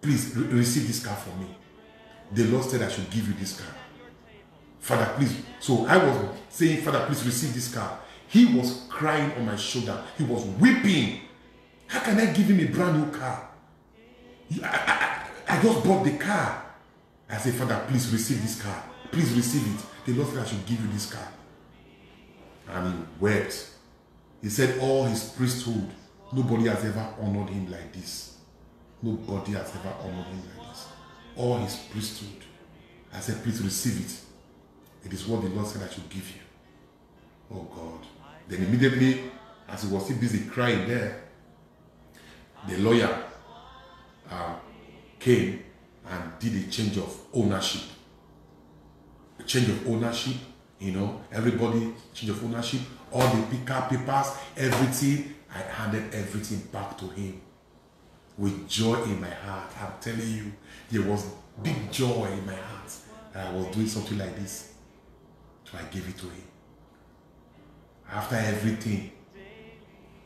S1: Please re receive this car for me. The Lord said I should give you this car. Father, please. So I was saying, Father, please receive this car. He was crying on my shoulder. He was weeping. How can I give him a brand new car? I, I, I just bought the car. I said, Father, please receive this car. Please receive it. The Lord said I should give you this car. And he wept. He said, all his priesthood, nobody has ever honored him like this. Nobody has ever honored him like this. All his priesthood. I said, please receive it. It is what the Lord said I should give you. Oh God. Then immediately, as he was still busy crying there, the lawyer uh, came and did a change of ownership. A change of ownership, you know, everybody change of ownership, all the car papers, everything. I handed everything back to him with joy in my heart. I'm telling you, there was big joy in my heart that I was doing something like this. So I gave it to him. After everything,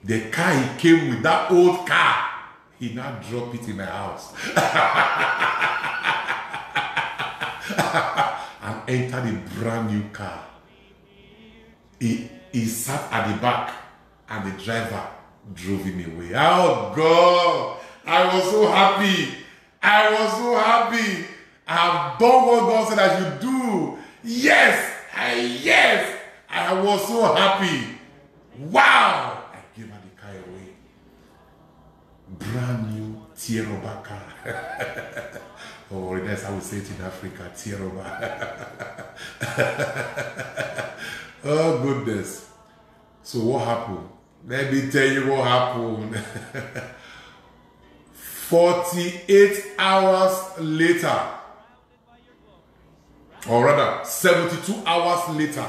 S1: the car he came with, that old car, he now dropped it in my house. and entered a brand new car. He, he sat at the back and the driver drove him away. Oh God, I was so happy. I was so happy. I have done what God said I should do. Yes, I, yes, I was so happy. Wow, I gave her the car away. Brand new Tieroba car. oh, that's how we say it in Africa, Tieroba. oh, goodness. So what happened? Let me tell you what happened. 48 hours later, or rather 72 hours later,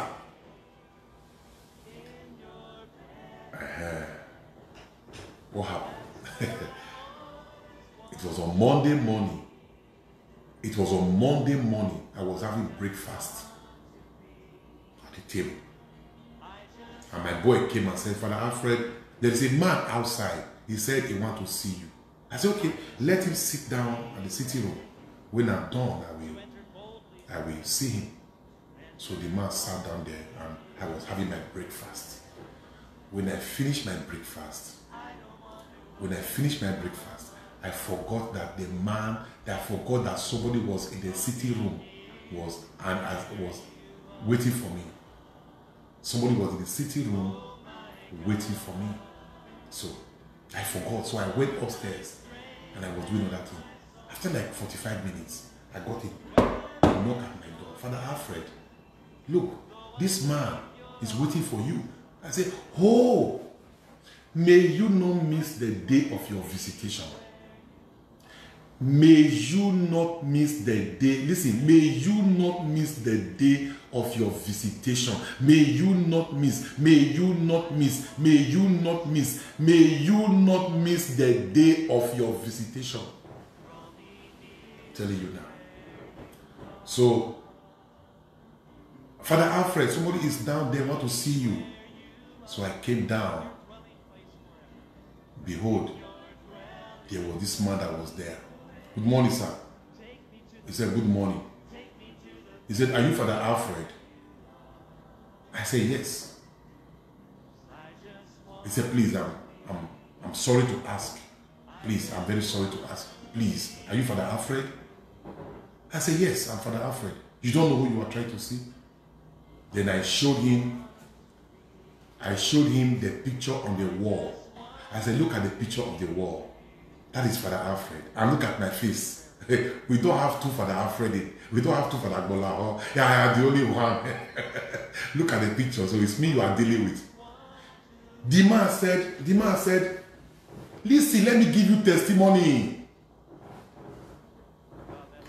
S1: what happened? it was on Monday morning. It was on Monday morning. I was having breakfast at the table. And my boy came and said, Father Alfred, there is a man outside. He said he want to see you. I said, okay, let him sit down at the sitting room. When I'm done, I will, I will see him. So the man sat down there and I was having my breakfast. When I finished my breakfast, when I finished my breakfast, I forgot that the man, that I forgot that somebody was in the sitting room was and as was waiting for me. Somebody was in the sitting room waiting for me. So I forgot. So I went upstairs and I was doing another thing. After like 45 minutes, I got it. I knocked at my door. Father Alfred, look, this man is waiting for you. I say, Oh, may you not miss the day of your visitation. May you not miss the day. Listen, may you not miss the day of your visitation. May you not miss. May you not miss. May you not miss. May you not miss the day of your visitation. I'm telling you now. So, Father Alfred, somebody is down there, want to see you. So I came down. Behold, there was this man that was there. Good morning, sir. He said, Good morning. He said, Are you Father Alfred? I said, Yes. He said, Please, I'm, I'm, I'm sorry to ask. Please, I'm very sorry to ask. Please, are you Father Alfred? I said, Yes, I'm Father Alfred. You don't know who you are trying to see? Then I showed him, I showed him the picture on the wall. I said, Look at the picture of the wall. That is Father Alfred. And look at my face. we don't have two Father Alfred. We don't have two Father Bola. Oh, yeah, I am the only one. look at the picture. So it's me you are dealing with. The man said, the man said, listen, let me give you testimony.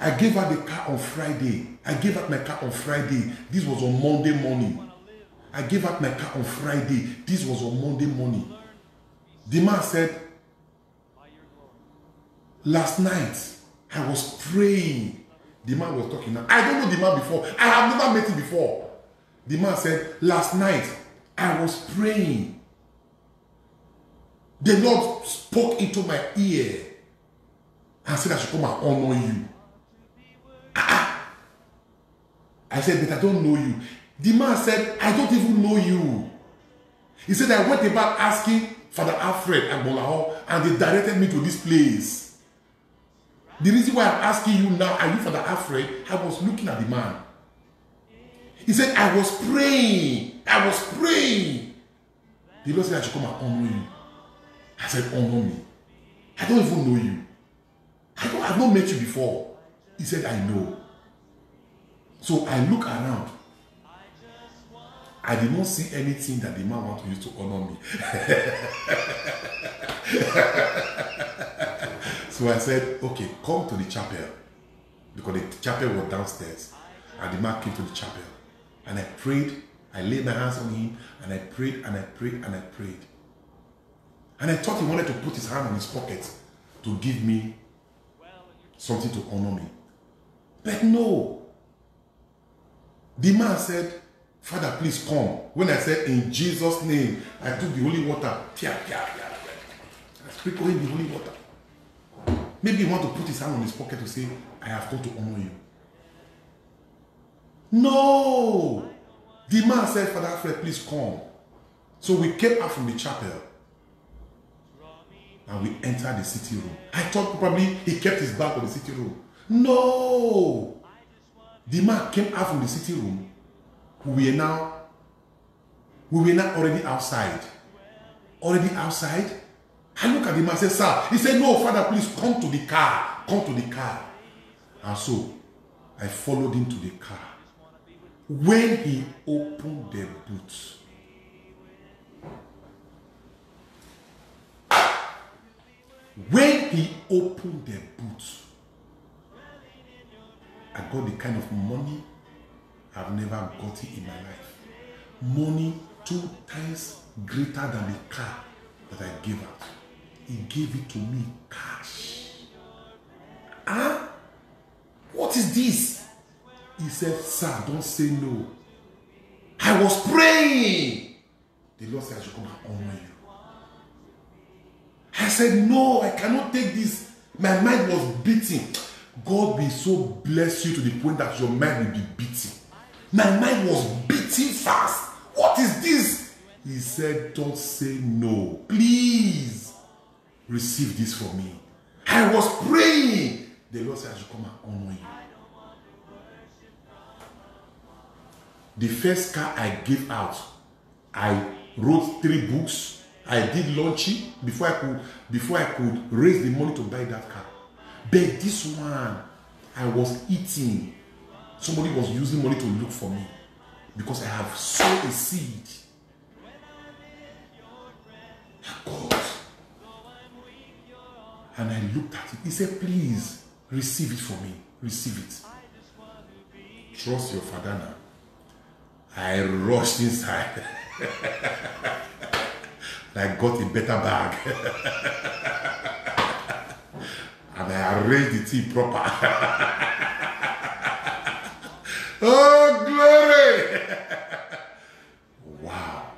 S1: I gave her the car on Friday. I gave her my car on Friday. This was on Monday morning. I gave her my car on Friday. This was on Monday morning. The man said, Last night, I was praying. The man was talking now. I don't know the man before. I have never met him before. The man said, Last night, I was praying. The Lord spoke into my ear and said, I should come and honor you. Ah, I said, But I don't know you. The man said, I don't even know you. He said, I went about asking Father Alfred Agbonlahor, and they directed me to this place. The reason why I'm asking you now, are you Father Alfred? I was looking at the man. He said, I was praying. I was praying. The Lord said, I should come and honor you. I said, honor me. I don't even know you. I don't, I've not met you before. He said, I know. So I look around. I did not see anything that the man wanted to use to honor me. so I said, okay, come to the chapel. Because the chapel was downstairs. And the man came to the chapel. And I prayed. I laid my hands on him. And I prayed and I prayed and I prayed. And I thought he wanted to put his hand on his pocket to give me something to honor me. But no. The man said, Father, please come. When I said, in Jesus' name, I took the holy water. Tia, tia, tia, I sprinkled him the holy water. Maybe he want to put his hand on his pocket to say, I have come to honor you. No. The man said, Father Alfred, please come. So we came out from the chapel and we entered the city room. I thought probably he kept his back on the city room. No. The man came out from the city room. We were now, we were now already outside. Already outside. I look at the man say, Sir, he said, No, Father, please come to the car. Come to the car. And so I followed him to the car. When he opened the boot, when he opened the boot, I got the kind of money I've never gotten in my life. Money two times greater than the car that I gave out. He gave it to me cash. Ah, what is this? He said, Sir, don't say no. I was praying. The Lord said, I should come and honor you. I said, No, I cannot take this. My mind was beating. God will so bless you to the point that your mind will be beating. My mind was beating fast. What is this? He said, Don't say no. Please receive this for me. I was praying. The Lord said, I should come and honor you. The first car I gave out, I wrote three books. I did launching before I could before I could raise the money to buy that car. But this one, I was eating. Somebody was using money to look for me because I have sown a seed. God. And I looked at it. He said, Please receive it for me. Receive it. Trust your father now. I rushed inside. I got a better bag. and I arranged the tea proper. oh, glory! wow.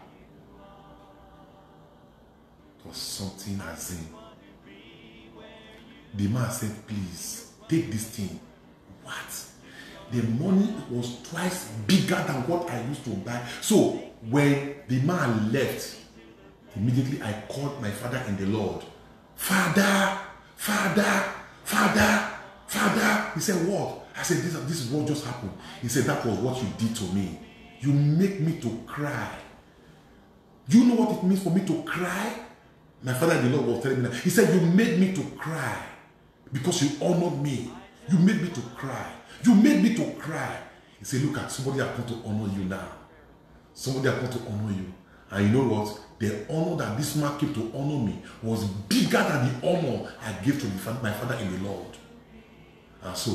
S1: It was something as in. The man said, please, take this thing. What? The money was twice bigger than what I used to buy. So when the man left, immediately I called my father in the Lord. Father, Father, Father, Father. He said, What? I said, this, this is what just happened. He said, That was what you did to me. You make me to cry. You know what it means for me to cry? My father the Lord was telling me that. He said, You made me to cry because you honored me. You made me to cry. You made me to cry. He said, Look at somebody I come to honor you now. Somebody I come to honor you. And you know what? The honor that this man came to honor me was bigger than the honor I gave to my father in the Lord. And so,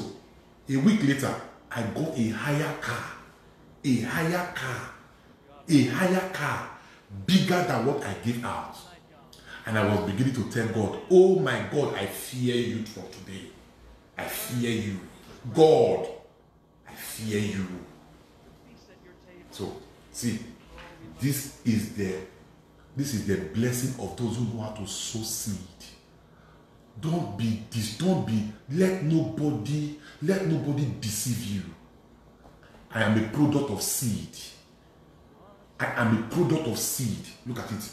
S1: a week later, I got a higher car. A higher car. A higher car. Bigger than what I gave out. And I was beginning to tell God, Oh my God, I fear you from today. I fear you. God, I fear you. So, see, this is the this is the blessing of those who know how to sow seed. Don't be this, don't be, let nobody, let nobody deceive you. I am a product of seed. I am a product of seed. Look at it.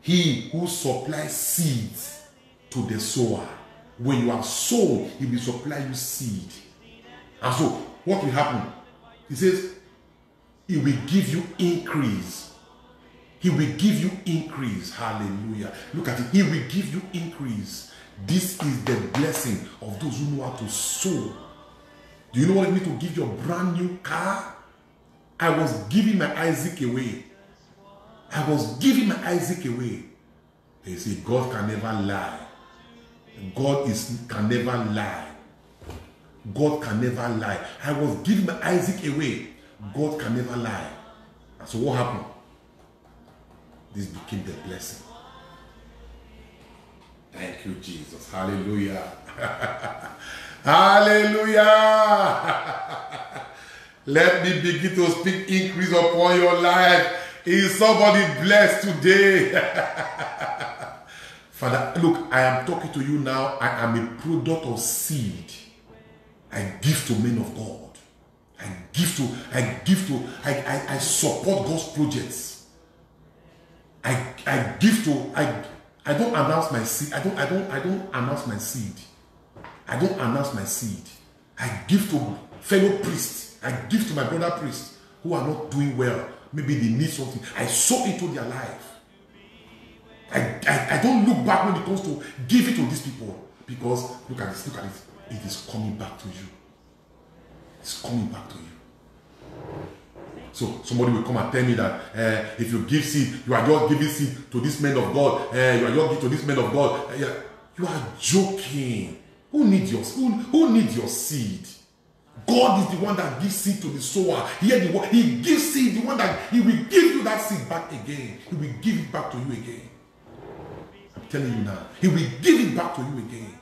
S1: He who supplies seeds to the sower When you have sown, He will supply you seed. And so, what will happen? He says, He will give you increase. He will give you increase. Hallelujah. Look at it. He will give you increase. This is the blessing of those who know how to sow. Do you know what it means to give your brand new car? I was giving my Isaac away. I was giving my Isaac away. They say God can never lie. God is can never lie. God can never lie. I was giving my Isaac away. God can never lie. So what happened? This became the blessing. Thank you, Jesus. Hallelujah. Hallelujah. Let me begin to speak increase upon your life. Is somebody blessed today? Father, look, I am talking to you now. I am a product of seed. I give to men of God. I give to, I give to, I, I, I support God's projects. I, I give to, I, I don't announce my seed. I don't, I don't, I don't announce my seed. I don't announce my seed. I give to fellow priests. I give to my brother priests who are not doing well. Maybe they need something. I sow into their life. I, I, I don't look back when it comes to give it to these people. Because look at this, look at it. It is coming back to you. It's coming back to you. So somebody will come and tell me that uh, if you give seed, you are just giving seed to this man of God. Uh, you are just giving to this man of God. Uh, yeah. You are joking. Who needs your who, who needs your seed? God is the one that gives seed to the sower. Here the He gives seed, the one that He will give you that seed back again. He will give it back to you again. I'm telling you now. He will give it back to you again.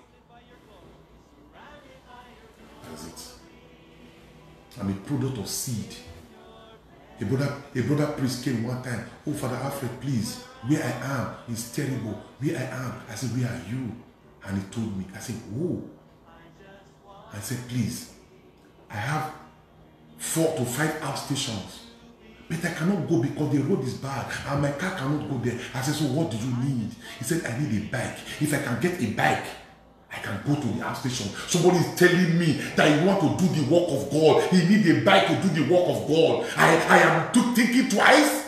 S1: That's it. I'm a product of seed. A brother, a brother priest came one time. Oh, Father Alfred, please, where I am is terrible. Where I am, I said, where are you? And he told me, I said, oh. I said, please, I have four to five outstations. But I cannot go because the road is bad and my car cannot go there. I said, so what do you need? He said, I need a bike. If I can get a bike, I can go to the outstation. Somebody is telling me that he want to do the work of God. He need a bike to do the work of God. I, I am thinking twice.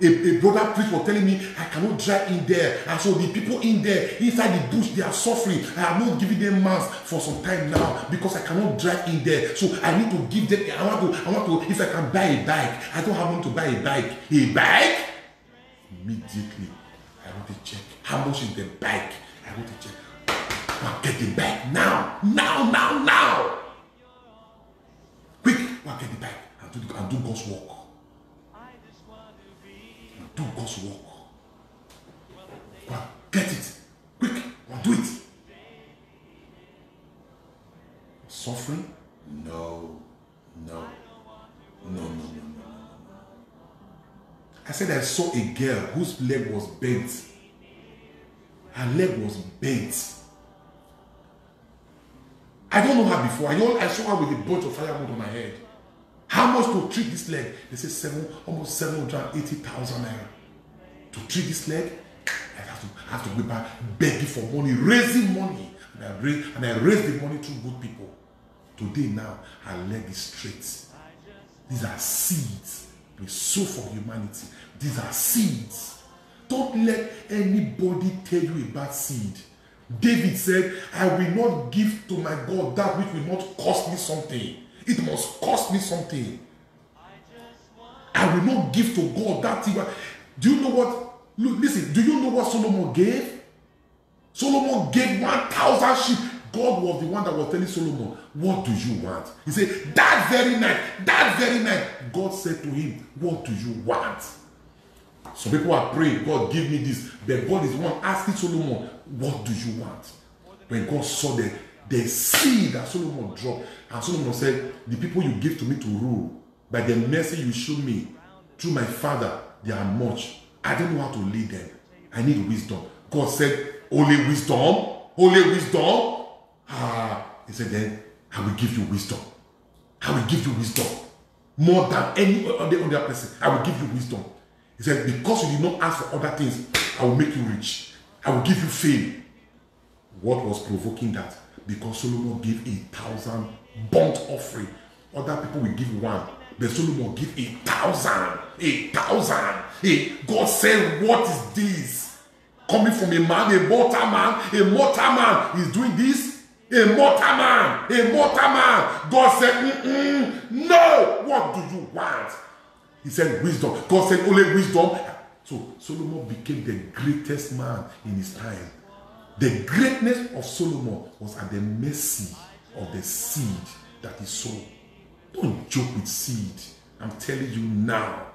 S1: A, a brother priest was telling me I cannot drive in there. And so the people in there, inside the bush, they are suffering. I am not giving them mass for some time now because I cannot drive in there. So I need to give them. I want to, I want to, if I can buy a bike, I don't have money to buy a bike. A bike? Immediately, I want to check how much is the bike. I want to check. Now get the bike now, now, now, now. Quick, now get the bike and do, and do God's work. And do God's work. Go get it. Quick, and do it. Suffering? No, no, no, no, no, no, no. I said I saw a girl whose leg was bent her leg was bent. I don't know her before. I, know, I saw her with a bunch of firewood on my head. How much to treat this leg? They say seven, almost 780,000 naira. To treat this leg, I have to, I have to go back begging for money, raising money. And I, raise, and I raise the money through good people. Today now, her leg is straight. These are seeds. We sow for humanity. These are seeds. Don't let anybody tell you about seed. David said, I will not give to my God that which will not cost me something. It must cost me something. I will not give to God that thing. Do you know what? Look, listen, do you know what Solomon gave? Solomon gave 1,000 sheep. God was the one that was telling Solomon, What do you want? He said, That very night, that very night, God said to him, What do you want? Some people are praying, God, give me this. But God is one asking Solomon, What do you want? When God saw the, the seed that Solomon dropped, and Solomon said, The people you give to me to rule, by the mercy you show me through my father, they are much. I don't know how to lead them. I need wisdom. God said, Only wisdom? Only wisdom? Ah, he said, Then I will give you wisdom. I will give you wisdom. More than any other, other person. I will give you wisdom. He said, Because you did not ask for other things, I will make you rich. I will give you fame. What was provoking that? Because Solomon gave a thousand burnt offering. Other people will give one, but Solomon give a thousand, a thousand. A, God said, What is this? Coming from a man, a mortal man, a mortal man is doing this. A mortal man, a mortal man. God said, No, what do you want? He said, Wisdom. God said, Only wisdom. So Solomon became the greatest man in his time. The greatness of Solomon was at the mercy of the seed that he sowed. Don't joke with seed. I'm telling you now.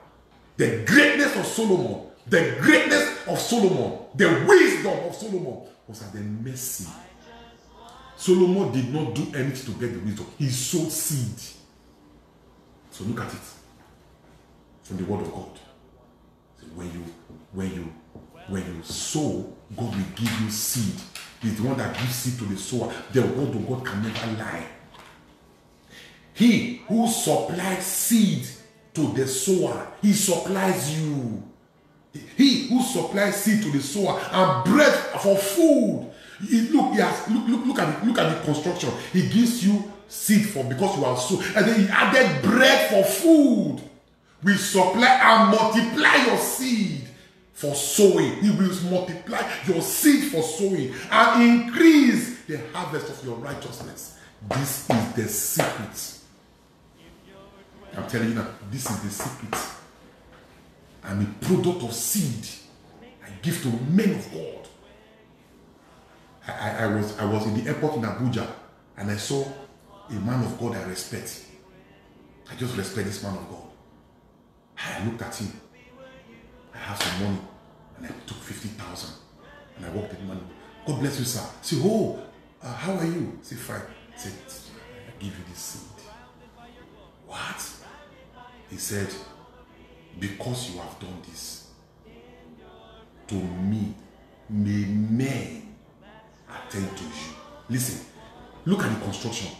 S1: The greatness of Solomon, the greatness of Solomon, the wisdom of Solomon was at the mercy. Solomon did not do anything to get the wisdom. He sowed seed. So look at it from the word of God. When you when you when you sow, God will give you seed. He's the one that gives seed to the sower. The word of God can never lie. He who supplies seed to the sower, he supplies you. He who supplies seed to the sower and bread for food. He, look, he has, look, look, look at the, look at the construction. He gives you seed for because you are so, and then he added bread for food. We supply and multiply your seed for sowing. He will multiply your seed for sowing and increase the harvest of your righteousness. This is the secret. I'm telling you now, this is the secret. I'm a product of seed I give to men of God. I, I, I, was, I was in the airport in Abuja and I saw a man of God I respect. I just respect this man of God. I looked at him. I have some money and I took 50,000 and I walked the money. God bless you, sir. Say, oh, uh, how are you? Say, fine. Say, I give you this seed. What? He said, because you have done this to me, may men attend to you. Listen, look at the construction.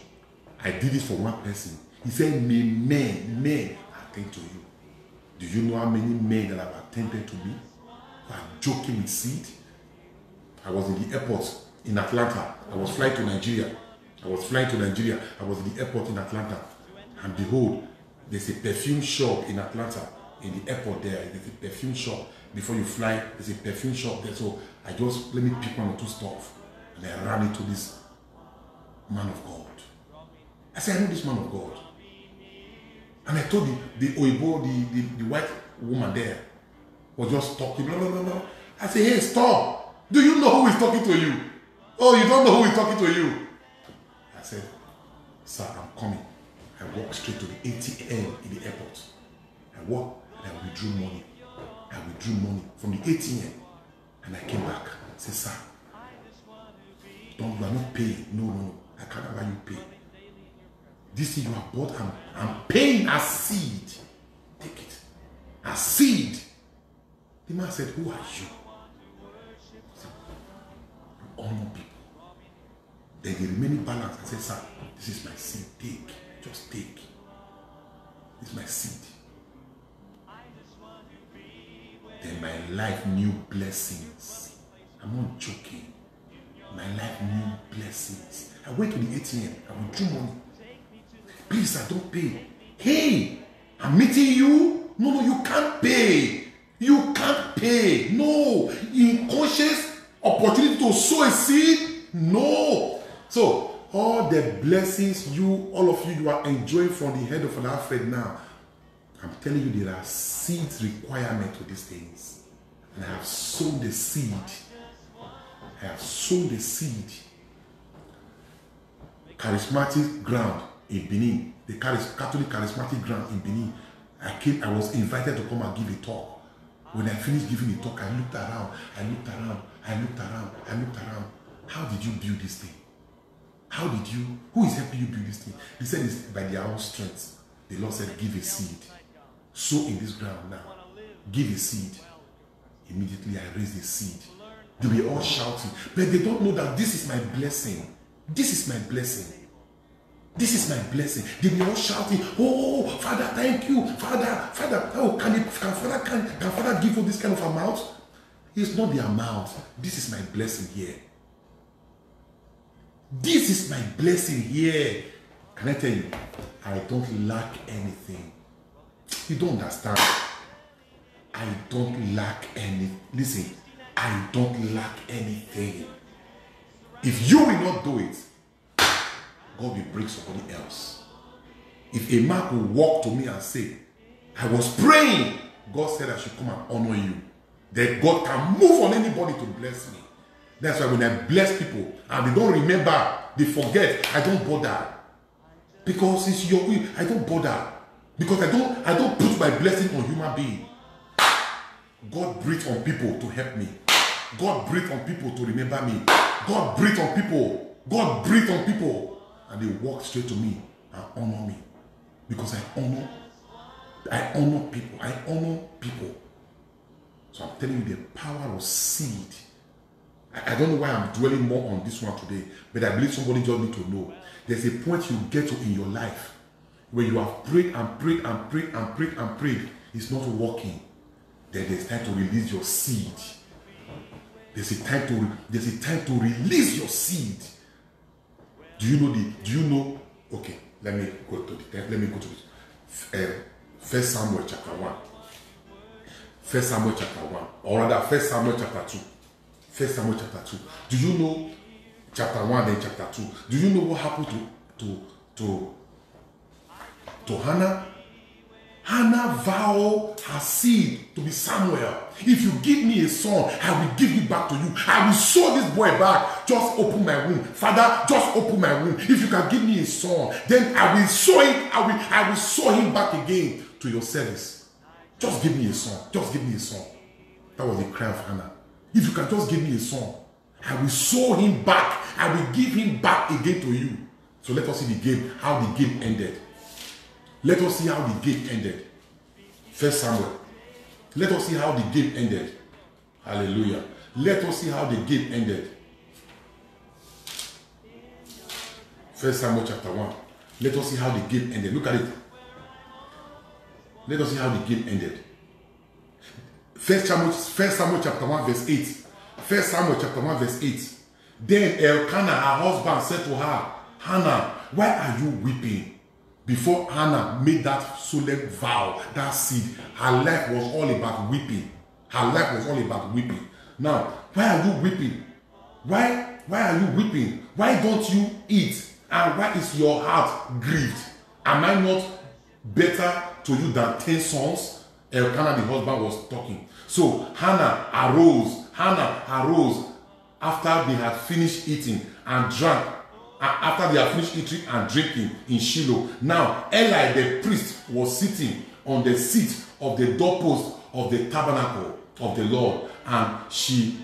S1: I did it for one person. He said, may men, men attend to you. Do you know how many men that have attempted to me? Are joking with seed? I was in the airport in Atlanta. I was flying to Nigeria. I was flying to Nigeria. I was in the airport in Atlanta. And behold, there's a perfume shop in Atlanta, in the airport there. There's a perfume shop. Before you fly, there's a perfume shop there. So I just, let me pick one or two stuff. And I ran into this man of God. I said, I know this man of God. And I told the, the Oibo, the, the, the white woman there, was just talking, blah, blah, blah, blah. I said, hey, stop. Do you know who is talking to you? Oh, you don't know who is talking to you? I said, sir, I'm coming. I walked straight to the ATM in the airport. I walked and I withdrew money. I withdrew money from the ATM and I came back. I said, sir, don't, you are not paying. No, no, no. I can't allow you pay. This thing you have bought, I'm, I'm paying as seed. Take it. As seed. The man said, Who are you? Said, You honor people. Then the remaining balance, I said, Sir, this is my seed. Take. Just take. This is my seed. Then my life knew blessings. I'm not joking. My life knew blessings. I went to the ATM. I withdrew money. Please, I don't pay. Hey, I'm meeting you. No, no, you can't pay. You can't pay. No. In conscious opportunity to sow a seed. No. So all the blessings you, all of you, you are enjoying from the head of an Alfred now. I'm telling you, there are seeds requirement to these things. And I have sown the seed. I have sown the seed. Charismatic ground in Benin, the Catholic charismatic ground in Benin. I came, I was invited to come and give a talk. When I finished giving the talk, I looked around, I looked around, I looked around, I looked around. How did you build this thing? How did you, who is helping you build this thing? They said it's by their own strength. The Lord said, give a seed. Sow in this ground now. Give a seed. Immediately I raised a seed. They were all shouting, but they don't know that this is my blessing. This is my blessing. This is my blessing. They were all shouting, Oh, Father, thank you. Father, Father, oh, can, it, can Father can, can Father give you this kind of amount? It's not the amount. This is my blessing here. This is my blessing here. Can I tell you? I don't lack anything. You don't understand. I don't lack any. Listen, I don't lack anything. If you will not do it, God will bring somebody else. If a man will walk to me and say, I was praying, God said I should come and honor you, then God can move on anybody to bless me. That's why when I bless people and they don't remember, they forget, I don't bother. Because it's your will. I don't bother. Because I don't I don't put my blessing on human being. God breathe on people to help me. God breathe on people to remember me. God breathe on people. God breathe on people. And they walk straight to me and honor me. Because I honor, I honor people. I honor people. So I'm telling you the power of seed. I, I don't know why I'm dwelling more on this one today, but I believe somebody just need to know. There's a point you get to in your life where you have prayed and prayed and prayed and prayed and prayed. It's not working. Then there's time to release your seed. There's a time to there's a time to release your seed. Do you know the? Do you know? Okay, let me go to the. Let me go to the, uh, First Samuel chapter one. First Samuel chapter one, or rather First Samuel chapter two. First Samuel chapter two. Do you know chapter one then chapter two? Do you know what happened to to to to Hannah? Hannah vowed her seed to be Samuel. If you give me a son, I will give it back to you. I will sow this boy back. Just open my womb. Father, just open my womb. If you can give me a son, then I will sow it. I will, I will sow him back again to your service. Just give me a son. Just give me a son. That was the cry of Hannah. If you can just give me a son, I will sow him back. I will give him back again to you. So let us see the game, how the game ended. Let us see how the game ended. First Samuel. Let us see how the game ended. Hallelujah. Let us see how the game ended. First Samuel chapter 1. Let us see how the game ended. Look at it. Let us see how the game ended. First Samuel, First Samuel chapter 1, verse 8. First Samuel chapter 1, verse 8. Then Elkanah, her husband, said to her, Hannah, why are you weeping? Before Hannah made that solemn vow, that seed, her life was all about weeping. Her life was all about weeping. Now, why are you weeping? Why, why are you weeping? Why don't you eat? And why is your heart grieved? Am I not better to you than ten sons? Elkanah, the husband, was talking. So Hannah arose. Hannah arose after they had finished eating and drank after they had finished eating and drinking in Shiloh. Now, Eli the priest was sitting on the seat of the doorpost of the tabernacle of the Lord, and she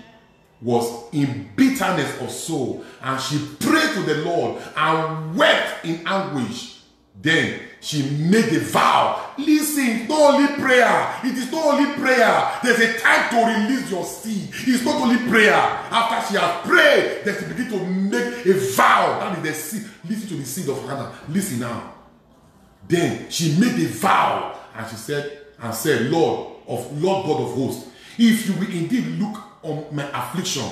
S1: was in bitterness of soul, and she prayed to the Lord and wept in anguish. Then she made a vow. Listen, not only prayer. It is not only prayer. There's a time to release your seed. It's not only prayer. After she has prayed, then she begin to make a vow. That is the seed. Listen to the seed of Hannah. Listen now. Then she made a vow and she said, and said, Lord of Lord God of hosts, if you will indeed look on my affliction,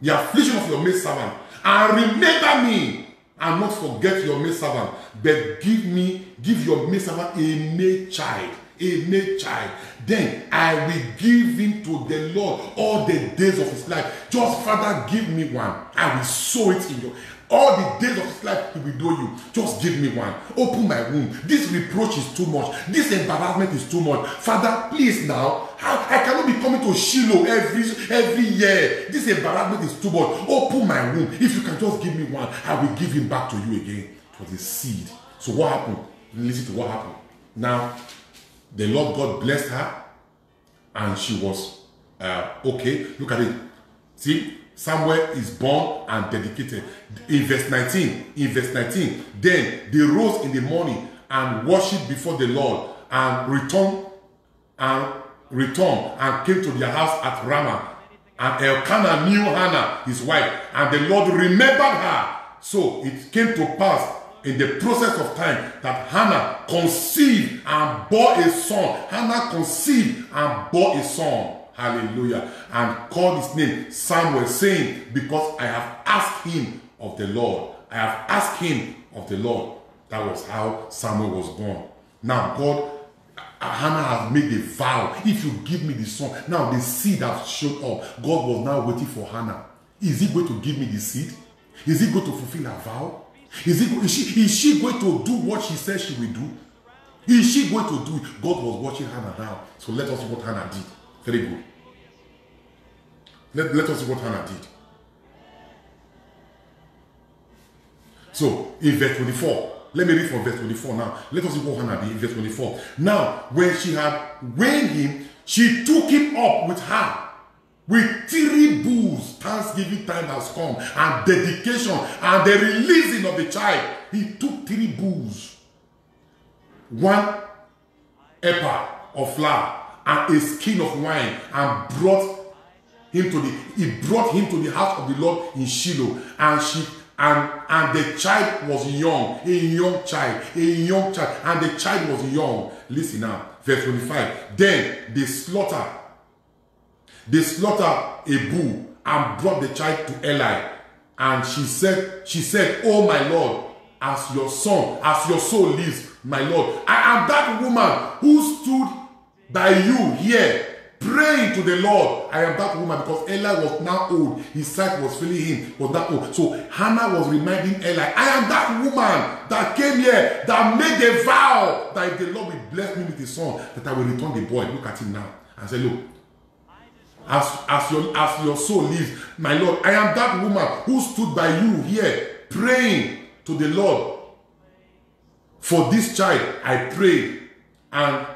S1: the affliction of your maid servant, and remember me and not forget your maid servant, but give me, give your maid servant a maid child, a maid child. Then I will give him to the Lord all the days of his life. Just Father, give me one. I will sow it in your all the days of his life he will do you. Just give me one. Open my womb. This reproach is too much. This embarrassment is too much. Father, please now. I, I cannot be coming to Shiloh every every year. This embarrassment is too much. Open my womb. If you can just give me one, I will give him back to you again. Was a seed. So what happened? Listen to what happened. Now, the Lord God blessed her, and she was uh, okay. Look at it. See, Samuel is born and dedicated. In verse 19, in verse 19, then they rose in the morning and worshipped before the Lord and returned and returned and came to their house at Ramah. And Elkanah knew Hannah, his wife, and the Lord remembered her. So it came to pass in the process of time that Hannah conceived and bore a son. Hannah conceived and bore a son. Hallelujah. And called his name Samuel, saying, Because I have asked him of the Lord. I have asked him of the Lord. That was how Samuel was born. Now, God, Hannah has made a vow. If you give me the son, now the seed has shown up. God was now waiting for Hannah. Is he going to give me the seed? Is he going to fulfill her vow? Is, he, is, she, is she going to do what she said she will do? Is she going to do it? God was watching Hannah now. So let us see what Hannah did. Very good. Let, let us see what Hannah did. So, in verse 24, let me read from verse 24 now. Let us see what Hannah did in verse 24. Now, when she had weaned him, she took him up with her with three bulls. Thanksgiving time has come, and dedication and the releasing of the child. He took three bulls, one ephah of flour, and a skin of wine, and brought him to the he brought him to the house of the Lord in Shiloh, and she and and the child was young, a young child, a young child, and the child was young. Listen now, verse 25. Then they slaughtered, they slaughtered a bull and brought the child to Eli. And she said, She said, Oh my Lord, as your son, as your soul lives, my Lord, I am that woman who stood by you here praying to the Lord. I am that woman because Eli was now old. His sight was failing him, was that old. So Hannah was reminding Eli, I am that woman that came here, that made a vow that if the Lord will bless me with his son, that I will return the boy. Look at him now and say, Look, as, as, your, as your soul lives, my Lord, I am that woman who stood by you here praying to the Lord. For this child, I pray, and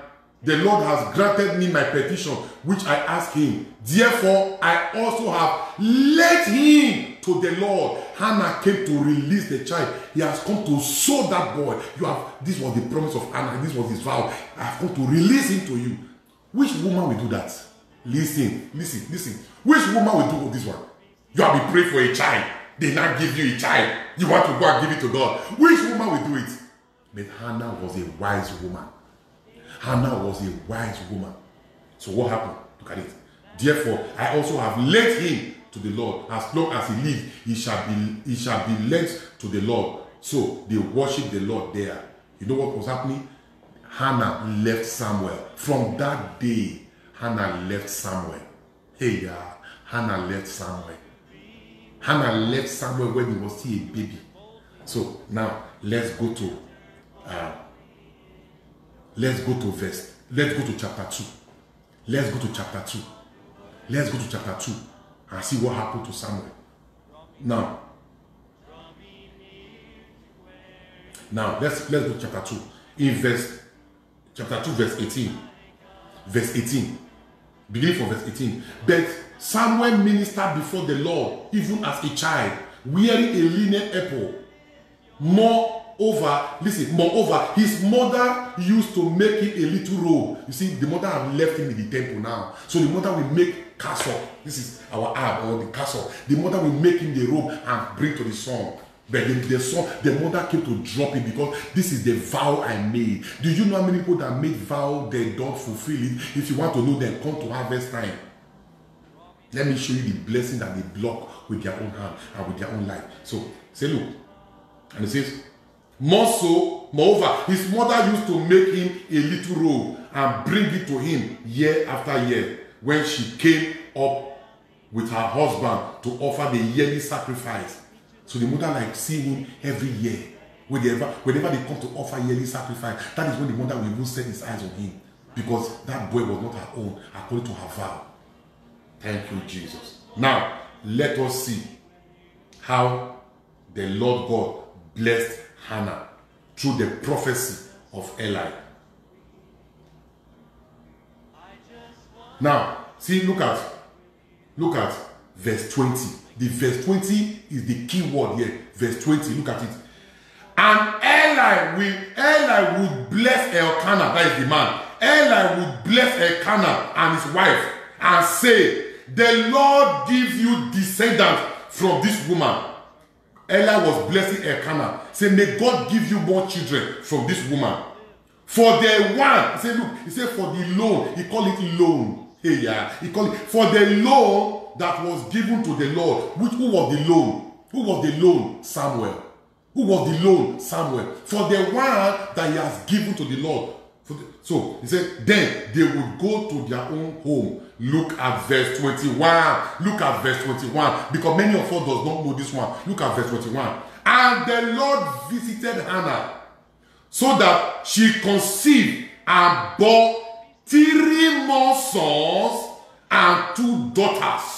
S1: the Lord has granted me my petition, which I asked him. Therefore, I also have led him to the Lord. Hannah came to release the child. He has come to sow that boy. You have this was the promise of Hannah. This was his vow. I have come to release him to you. Which woman will do that? Listen, listen, listen. Which woman will do this one? You have been praying for a child. They now give you a child. You want to go and give it to God. Which woman will do it? But Hannah was a wise woman. Hannah was a wise woman. So what happened? Look at it. Therefore, I also have led him to the Lord. As long as he lives, he shall be he shall be led to the Lord. So they worship the Lord there. You know what was happening? Hannah left Samuel. From that day, Hannah left Samuel. Hey, yeah, Hannah left Samuel. Hannah left Samuel when he was still a baby. So now let's go to uh, let's go to verse. Let's go to chapter two. Let's go to chapter two. Let's go to chapter two and see what happened to Samuel. Now, now let's let's go to chapter two. In verse chapter two, verse eighteen. Verse eighteen. Beginning from verse 18. But Samuel ministered before the Lord, even as a child, wearing a linen apple. Moreover, listen, moreover, his mother used to make him a little robe. You see, the mother have left him in the temple now. So the mother will make castle. This is our ab or the castle. The mother will make him the robe and bring to the son. But the, the son, the mother came to drop it because this is the vow I made. Do you know how many people that made vow they don't fulfill it? If you want to know, then come to harvest time. Let me show you the blessing that they block with their own hand and with their own life. So say, look, and it says, more so, moreover, his mother used to make him a little robe and bring it to him year after year when she came up with her husband to offer the yearly sacrifice. So the mother like see him every year. Whenever, whenever they come to offer yearly sacrifice, that is when the mother will even set his eyes on him. Because that boy was not her own, according to her vow. Thank you, Jesus. Now, let us see how the Lord God blessed Hannah through the prophecy of Eli. Now, see, look at look at verse 20. The verse 20 is the key word here. Verse 20, look at it. And Eli will Eli would bless Elkanah, that is the man. Eli would bless Elkanah and his wife and say, The Lord give you descendants from this woman. Eli was blessing Elkanah, say, May God give you more children from this woman. For the one, he said, Look, he said, For the loan, he called it loan. Hey, yeah, he called it for the loan that was given to the Lord. Which who was the loan? Who was the loan? Samuel. Who was the loan? Samuel. For the one that he has given to the Lord. The, so he said, then they would go to their own home. Look at verse 21. Look at verse 21. Because many of us does not know this one. Look at verse 21. And the Lord visited Hannah so that she conceived and bore three more sons and two daughters.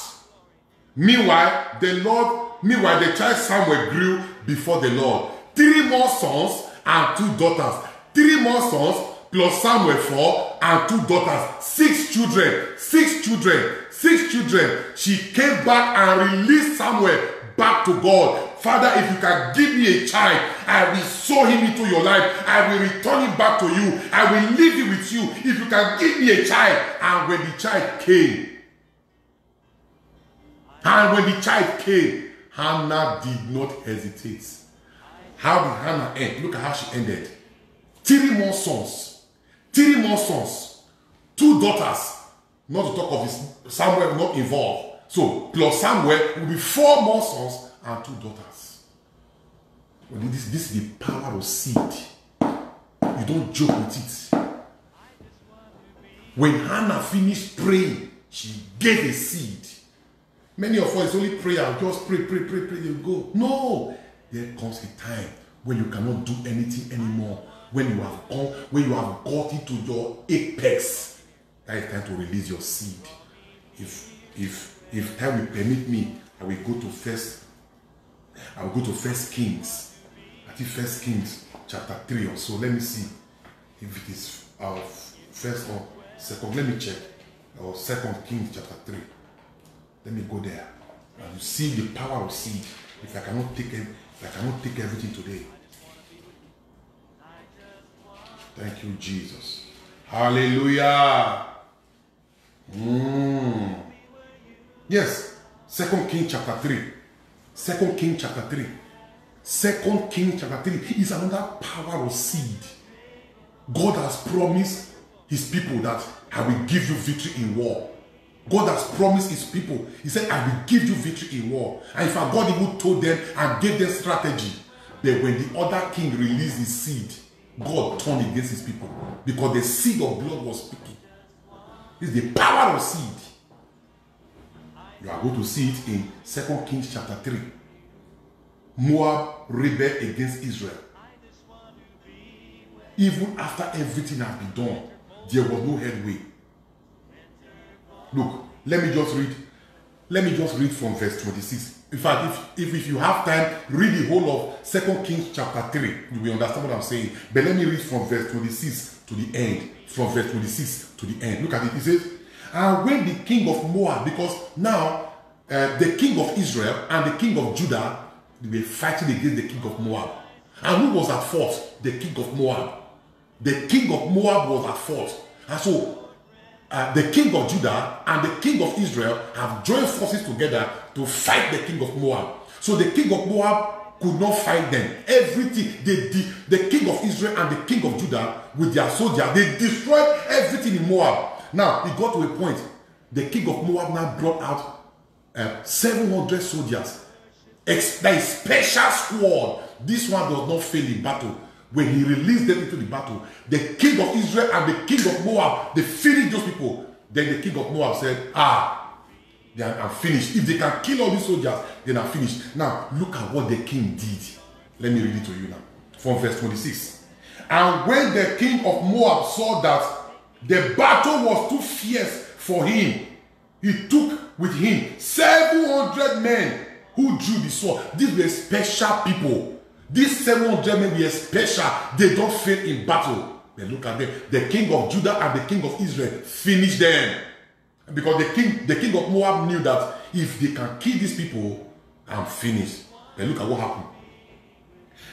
S1: Meanwhile, the Lord, meanwhile, the child Samuel grew before the Lord. Three more sons and two daughters. Three more sons plus Samuel four and two daughters. Six children. Six children. Six children. She came back and released Samuel back to God. Father, if you can give me a child, I will sow him into your life. I will return him back to you. I will leave him with you. If you can give me a child. And when the child came, and when the child came, Hannah did not hesitate. How did Hannah end? Look at how she ended. Three more sons. Three more sons. Two daughters. Not to talk of his Samuel not involved. So plus Samuel will be four more sons and two daughters. Well, this, this is the power of seed. You don't joke with it. When Hannah finished praying, she gave a seed. Many of us only prayer, just pray, pray, pray, pray, you go. No, there comes a time when you cannot do anything anymore. When you have gone, when you have got into your apex, that is time to release your seed. If if if time will permit me, I will go to first. I will go to First Kings. I think First Kings chapter three or so. Let me see if it is uh, first or second. Let me check. Or Second Kings chapter three. Let me go there. And see the power of seed. If I cannot take it, I cannot take everything today. Thank you, Jesus. Hallelujah. Mm. Yes. Second King chapter 3. Second King chapter 3. Second King chapter 3 is another power of seed. God has promised his people that I will give you victory in war. God has promised his people. He said, I will give you victory in war. And in fact, God even told them and gave them strategy. But when the other king released his seed, God turned against his people. Because the seed of blood was speaking. It's the power of seed. You are going to see it in 2 Kings chapter 3. Moab rebelled against Israel. Even after everything had been done, there was no headway. Look, let me just read. Let me just read from verse 26. In fact, if, if, if you have time, read the whole of Second Kings chapter 3. You will understand what I'm saying. But let me read from verse 26 to the end. From verse 26 to the end. Look at it. It says, And when the king of Moab, because now uh, the king of Israel and the king of Judah they were fighting against the king of Moab. And who was at fault? The king of Moab. The king of Moab was at fault. And so uh, the king of Judah and the king of Israel have joined forces together to fight the king of Moab. So the king of Moab could not fight them. Everything, the, the, the king of Israel and the king of Judah with their soldiers, they destroyed everything in Moab. Now, it got to a point, the king of Moab now brought out uh, 700 soldiers. Ex- that is special squad. This one does not fail in battle. When he released them into the battle, the king of Israel and the king of Moab, they finished those people. Then the king of Moab said, Ah, then I'm finished. If they can kill all these soldiers, then I'm finished. Now, look at what the king did. Let me read it to you now. From verse 26. And when the king of Moab saw that the battle was too fierce for him, he took with him 700 men who drew the sword. These were special people. These 700 men were special. They don't fail in battle. But look at them. The king of Judah and the king of Israel finished them. Because the king, the king of Moab knew that if they can kill these people, I'm finished. But look at what happened.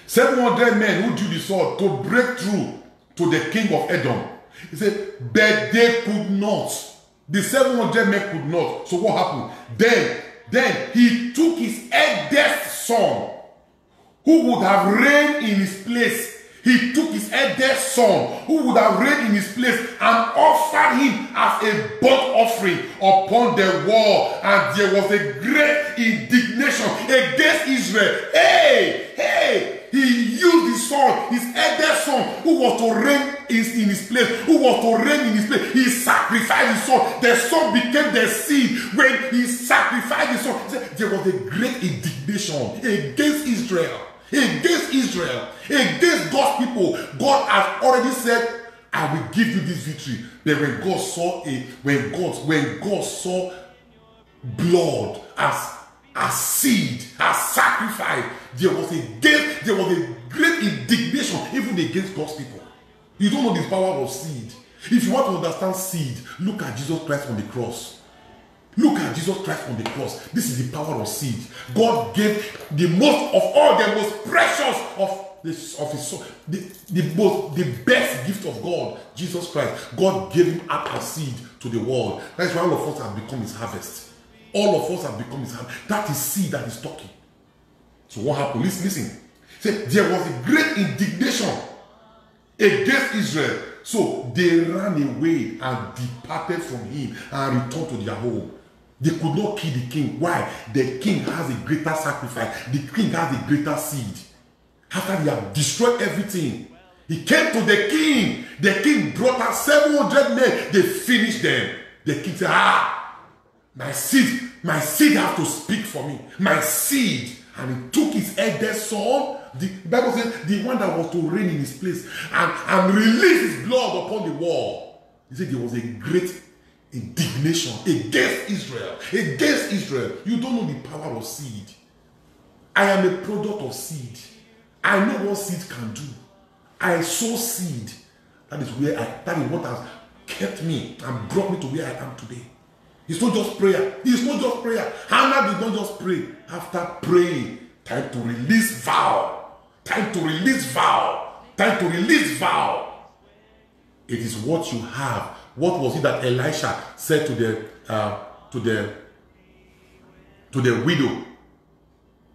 S1: 700 men who drew the sword to break through to the king of Edom. He said, but they could not. The 700 men could not. So what happened? Then, then he took his eldest son, who would have reigned in his place. He took his eldest son, who would have reigned in his place, and offered him as a burnt offering upon the wall, and there was a great indignation against Israel. Hey, hey, he used his son, his eldest son, who was to reign in his place, who was to reign in his place. He sacrificed his son. The son became the seed when he sacrificed his son. There was a great indignation against Israel, against Israel, against God's people. God has already said, I will give you this victory. But when God saw it, when God, when God saw blood as as seed, as sacrifice, there was a great, there was a great indignation even against God's people. You don't know the power of seed. If you want to understand seed, look at Jesus Christ on the cross. Look at Jesus Christ on the cross. This is the power of seed. God gave the most of all, the most precious of this of his son, the, the most the best gift of God, Jesus Christ. God gave him up as seed to the world. That's why all of us have become his harvest. All of us have become his harvest. That is seed that is talking. So what happened? Listen, listen. Say there was a great indignation against Israel. So they ran away and departed from him and returned to their home. They could not kill the king. Why? The king has a greater sacrifice. The king has a greater seed. After they have destroyed everything, he came to the king. The king brought out 700 men. They finished them. The king said, Ah, my seed, my seed have to speak for me. My seed. And he took his eldest son, the Bible says, the one that was to reign in his place, and, and release his blood upon the wall. He said there was a great indignation against Israel. Against Israel. You don't know the power of seed. I am a product of seed. I know what seed can do. I sow seed. That is where I that is what has kept me and brought me to where I am today. It's not just prayer. It's not just prayer. Hannah did not just pray. After praying, time to release vow. Time to release vow. Time to release vow. It is what you have. What was it that Elisha said to the uh, to the to the widow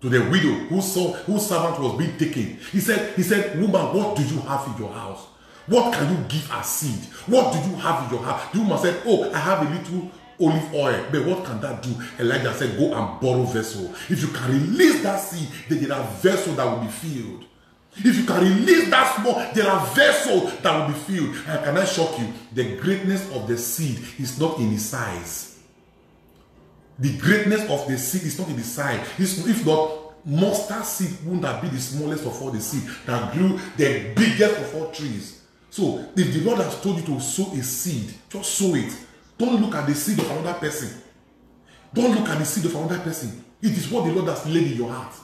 S1: to the widow whose son, whose servant was being taken. He said, He said, Woman, what do you have in your house? What can you give as seed? What do you have in your house? The woman said, Oh, I have a little olive oil. But what can that do? Elijah said, Go and borrow vessel. If you can release that seed, then there are vessels that will be filled. If you can release that small, there are vessels that will be filled. And can I shock you? The greatness of the seed is not in its size. The greatness of the seed is not in the size. If not, mustard seed wouldn't have been the smallest of all the seed that grew the biggest of all trees. So, if the Lord has told you to sow a seed, just sow it. Don't look at the seed of another person. Don't look at the seed of another person. It is what the Lord has laid in your heart.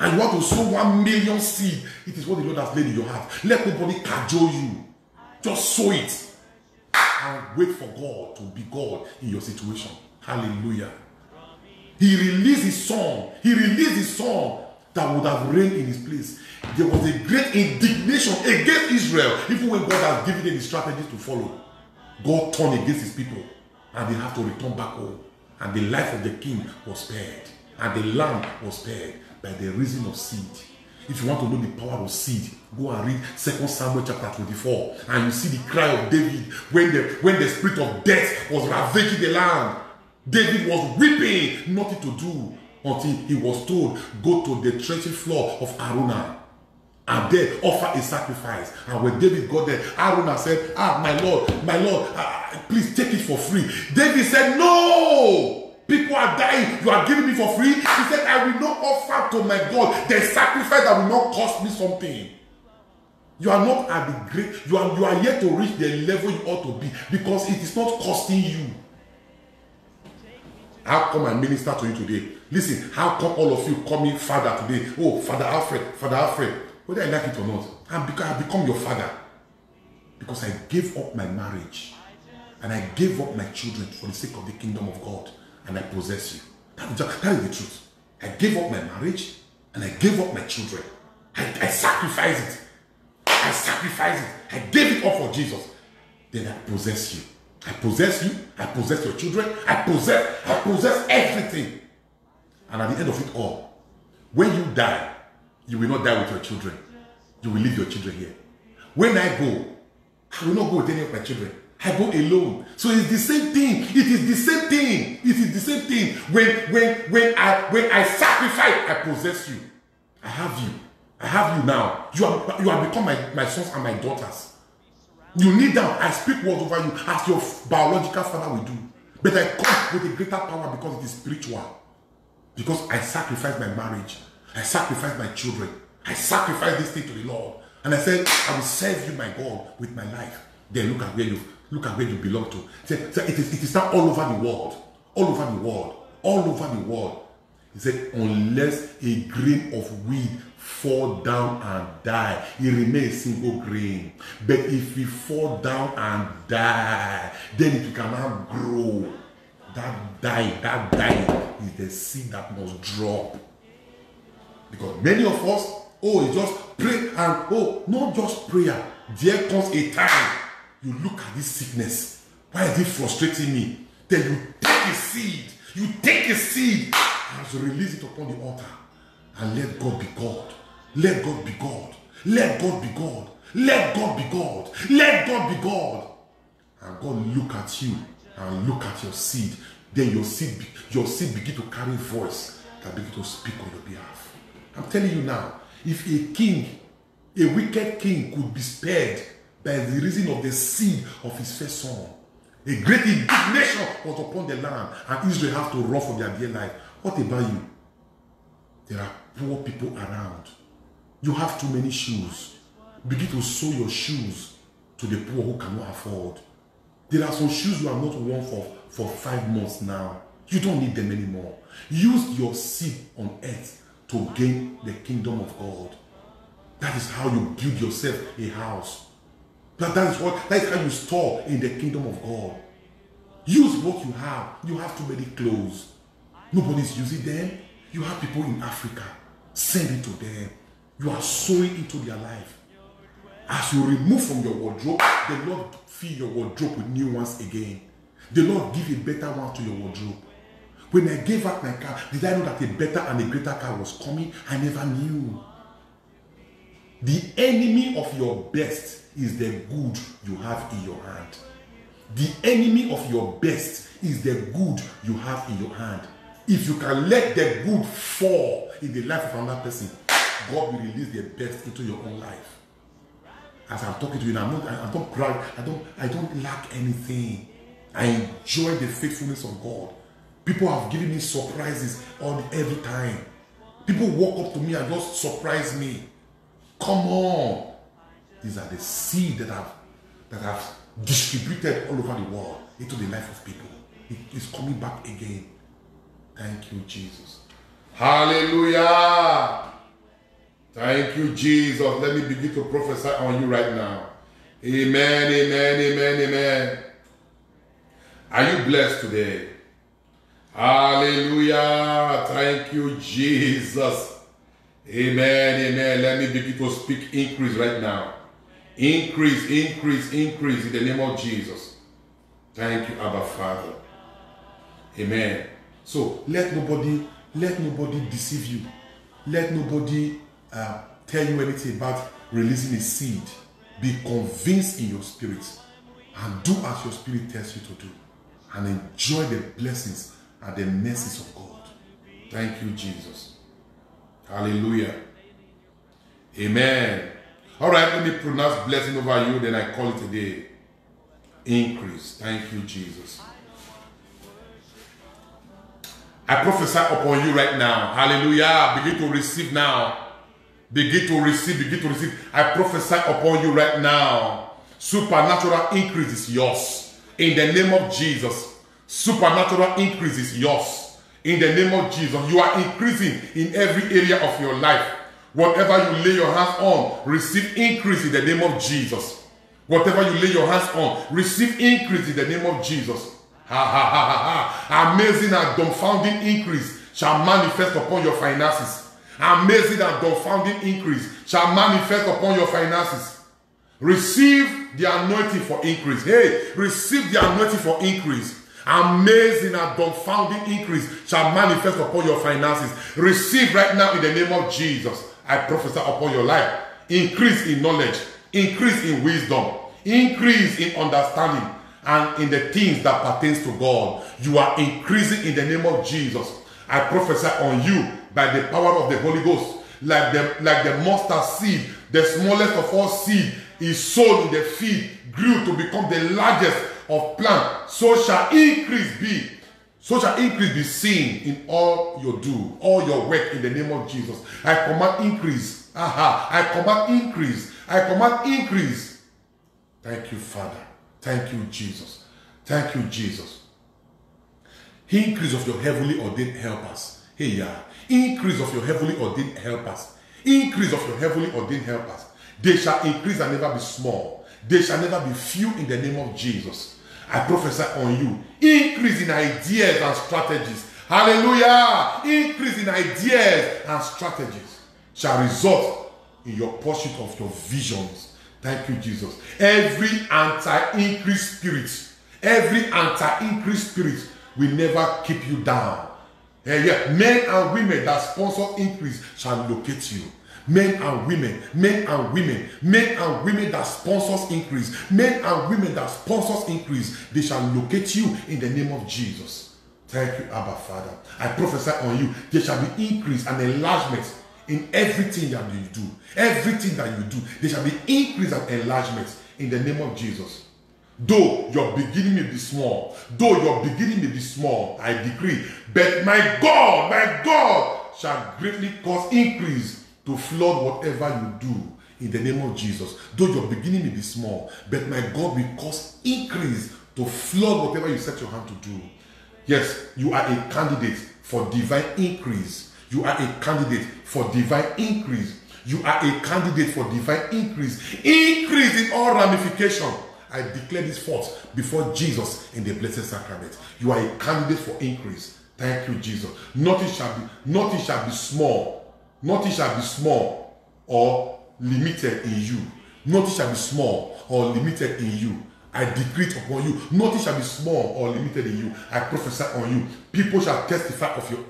S1: And you want to sow one million seed. It is what the Lord has laid in your heart. Let nobody cajole you. Just sow it. And wait for God to be God in your situation. Hallelujah. He released his song. He released his song that would have reigned in his place. There was a great indignation against Israel, even when God has given them the strategies to follow. God turned against his people, and they have to return back home. And the life of the king was spared, and the lamb was spared by the reason of seed. If you want to know the power of seed, go and read 2 Samuel chapter 24, and you see the cry of David when the when the spirit of death was ravaging the land. David was weeping, nothing to do until he was told, Go to the threshing floor of Aruna and there offer a sacrifice. And when David got there, Aruna said, Ah, my Lord, my Lord, uh, please take it for free. David said, No! People are dying. You are giving me for free. He said, I will not offer to my God the sacrifice that will not cost me something. You are not at the great, you are you are yet to reach the level you ought to be because it is not costing you. How come I minister to you today? Listen, how come all of you call me father today? Oh, Father Alfred, Father Alfred. Whether I like it or not, I'm because I become your father. Because I gave up my marriage and I gave up my children for the sake of the kingdom of God and I possess you. That is the truth. I gave up my marriage and I gave up my children. I, I sacrificed it. I sacrificed it. I gave it up for Jesus. Then I possess you. I possess you, I possess your children, I possess, I possess everything. And at the end of it all, when you die, you will not die with your children. You will leave your children here. When I go, I will not go with any of my children. I go alone. So it's the same thing. It is the same thing. It is the same thing. When when when I when I sacrifice, I possess you. I have you. I have you now. You are you have become my, my sons and my daughters. You need them. I speak words over you as your biological father will do. But I come with a greater power because it is spiritual. Because I sacrifice my marriage. I sacrifice my children. I sacrifice this thing to the Lord. And I said, I will serve you, my God, with my life. Then look at where you look at where you belong to. Say, so it is it is now all over the world. All over the world. All over the world. He said, unless a grain of weed fall down and die, it remains single grain. But if we fall down and die, then it cannot grow. That die, that die is the seed that must drop. Because many of us, oh, it's just pray and oh, not just prayer. There comes a time you look at this sickness. Why is it frustrating me? Then you take a seed. You take a seed and release it upon the altar and let God be God. Let God be God. Let God be God. Let God be God. Let God be God. And God look at you and look at your seed. Then your seed, your seed begin to carry voice that begin to speak on your behalf. I'm telling you now, if a king, a wicked king could be spared by the reason of the seed of his first son, a great indignation was upon the land and Israel have to run for their dear life. What about you? There are poor people around. You have too many shoes. Begin to sew your shoes to the poor who cannot afford. There are some shoes you have not worn for, for five months now. You don't need them anymore. Use your seed on earth to gain the kingdom of God. That is how you build yourself a house. That, that is what that is how you store in the kingdom of God. Use what you have. You have too many clothes. Nobody's using them. You have people in Africa. Send it to them. You are sowing into their life. As you remove from your wardrobe, the Lord fill your wardrobe with new ones again. The Lord give a better one to your wardrobe. When I gave up my car, did I know that a better and a greater car was coming? I never knew. The enemy of your best is the good you have in your hand. The enemy of your best is the good you have in your hand. If you can let the good fall in the life of another person, God will release the best into your own life. As I'm talking to you I'm not, I, I don't cry, I don't, I don't lack anything. I enjoy the faithfulness of God. People have given me surprises all every time. People walk up to me and just surprise me. Come on. These are the seed that have that have distributed all over the world into the life of people. It is coming back again. Thank you, Jesus. Hallelujah. Thank you, Jesus. Let me begin to prophesy on you right now. Amen, amen, amen, amen. Are you blessed today? Hallelujah. Thank you, Jesus. Amen, amen. Let me begin to speak increase right now. Increase, increase, increase in the name of Jesus. Thank you, Abba Father. Amen. So let nobody, let nobody deceive you. Let nobody uh, tell you anything about releasing a seed. Be convinced in your spirit and do as your spirit tells you to do and enjoy the blessings and the mercies of God. Thank you, Jesus. Hallelujah. Amen. All right, let me pronounce blessing over you, then I call it a day. Increase. Thank you, Jesus. I prophesy upon you right now. Hallelujah. Begin to receive now. Begin to receive, begin to receive. I prophesy upon you right now. Supernatural increase is yours. In the name of Jesus. Supernatural increase is yours. In the name of Jesus. You are increasing in every area of your life. Whatever you lay your hands on, receive increase in the name of Jesus. Whatever you lay your hands on, receive increase in the name of Jesus. Ha ha ha ha ha. Amazing and dumbfounding increase shall manifest upon your finances. Amazing and dumbfounding increase shall manifest upon your finances. Receive the anointing for increase. Hey, receive the anointing for increase. Amazing and dumbfounding increase shall manifest upon your finances. Receive right now in the name of Jesus. I prophesy upon your life. Increase in knowledge, increase in wisdom, increase in understanding. and in the things that pertains to God. You are increasing in the name of Jesus. I prophesy on you by the power of the Holy Ghost, like the like the mustard seed, the smallest of all seed is sown in the field, grew to become the largest of plant. So shall increase be. So shall increase be seen in all your do, all your work in the name of Jesus. I command increase. Aha. I command increase. I command increase. Thank you, Father. Thank you, Jesus. Thank you, Jesus. Increase of your heavenly ordained helpers. Hey, yeah. Increase of your heavenly ordained helpers. Increase of your heavenly ordained helpers. They shall increase and never be small. They shall never be few in the name of Jesus. I prophesy on you. Increase in ideas and strategies. Hallelujah. Increase in ideas and strategies shall result in your pursuit of your visions. Thank you, Jesus. Every anti-increase spirit, every anti-increase spirit will never keep you down. Yeah, yeah. Men and women that sponsor increase shall locate you men and women, men and women, men and women that sponsors increase, men and women that sponsors increase, they shall locate you in the name of Jesus. Thank you, Abba Father. I prophesy on you, there shall be increase and enlargement in everything that you do. Everything that you do, there shall be increase and enlargement in the name of Jesus. Though your beginning may be small, though your beginning may be small, I decree, but my God, my God shall greatly cause increase to flood whatever you do in the name of Jesus. Though your beginning may be small, but my God will cause increase to flood whatever you set your hand to do. Yes, you are a candidate for divine increase. You are a candidate for divine increase. You are a candidate for divine increase. Increase in all ramification. I declare this forth before Jesus in the blessed sacrament. You are a candidate for increase. Thank you, Jesus. Nothing shall be, nothing shall be small Nothing shall be small or limited in you. Nothing shall be small or limited in you. I decree upon you. Nothing shall be small or limited in you. I prophesy on you. People shall testify of your.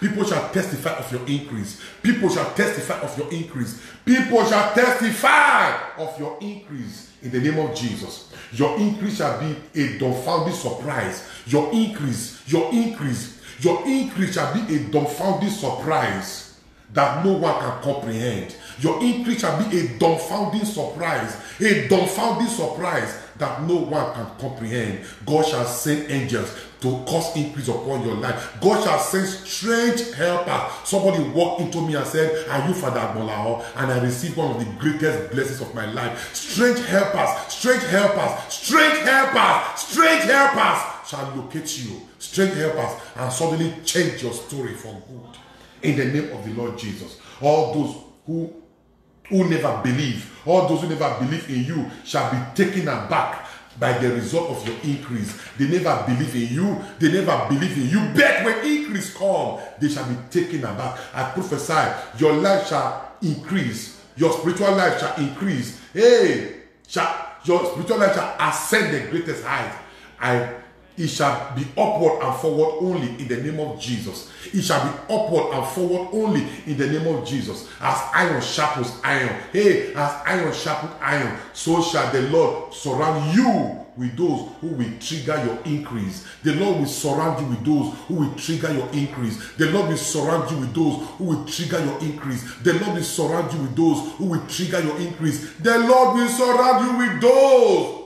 S1: People shall testify of your increase. People shall testify of your increase. People shall testify of your increase in the name of Jesus. Your increase shall be a dumbfounding surprise. Your increase, your increase your increase shall be a dumbfounding surprise that no one can comprehend. Your increase shall be a dumbfounding surprise, a dumbfounding surprise that no one can comprehend. God shall send angels to cause increase upon your life. God shall send strange helpers. Somebody walked into me and said, Are you Father Agbonlahor? And I received one of the greatest blessings of my life. Strange helpers, strange helpers, strange helpers, strange helpers shall locate you. Strange us, and suddenly change your story for good. In the name of the Lord Jesus. All those who who never believe, all those who never believe in you shall be taken aback by the result of your increase. They never believe in you. They never believe in you. But when increase come, they shall be taken aback. I prophesy, your life shall increase. Your spiritual life shall increase. Hey, shall, your spiritual life shall ascend the greatest height. I it shall be upward and forward only in the name of Jesus. It shall be upward and forward only in the name of Jesus. As iron sharpens iron, hey, as iron sharpens iron, so shall the Lord surround you with those who will trigger your increase. The Lord will surround you with those who will trigger your increase. The Lord will surround you with those who will trigger your increase. The Lord will surround you with those who will trigger your increase. The Lord will surround you with those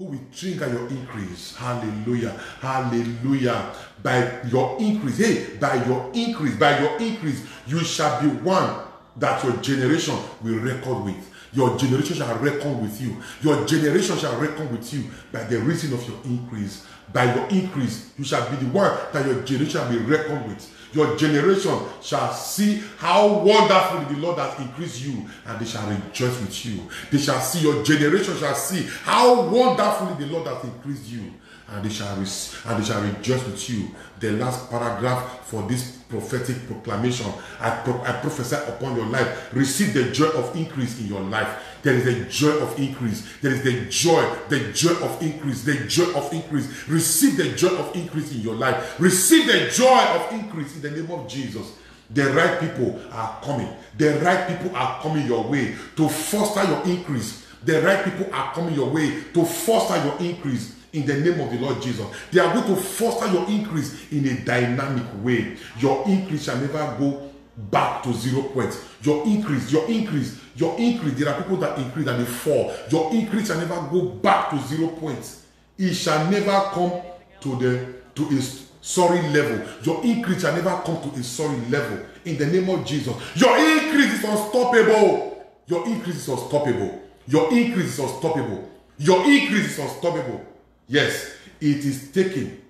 S1: who will trigger your increase. Hallelujah. Hallelujah. By your increase, hey, by your increase, by your increase, you shall be one that your generation will record with. Your generation shall reckon with you. Your generation shall reckon with you by the reason of your increase. By your increase, you shall be the one that your generation will reckon with. Your generation shall see how wonderfully the Lord has increased you, and they shall rejoice with you. They shall see, your generation shall see how wonderfully the Lord has increased you, and they shall, and they shall rejoice with you. The last paragraph for this prophetic proclamation, I, pro I prophesy upon your life. Receive the joy of increase in your life there is a joy of increase. There is the joy, the joy of increase, the joy of increase. Receive the joy of increase in your life. Receive the joy of increase in the name of Jesus. The right people are coming. The right people are coming your way to foster your increase The right people are coming your way to foster your increase in the name of the Lord Jesus. They are going to foster your increase in a dynamic way. Your increase shall never go back to zero points. Your increase, your increase, your increase. There are people that increase and they fall. Your increase shall never go back to zero points. It shall never come to the to a sorry level. Your increase shall never come to a sorry level. In the name of Jesus, your increase is unstoppable. Your increase is unstoppable. Your increase is unstoppable. Your increase is unstoppable. Yes, it is taking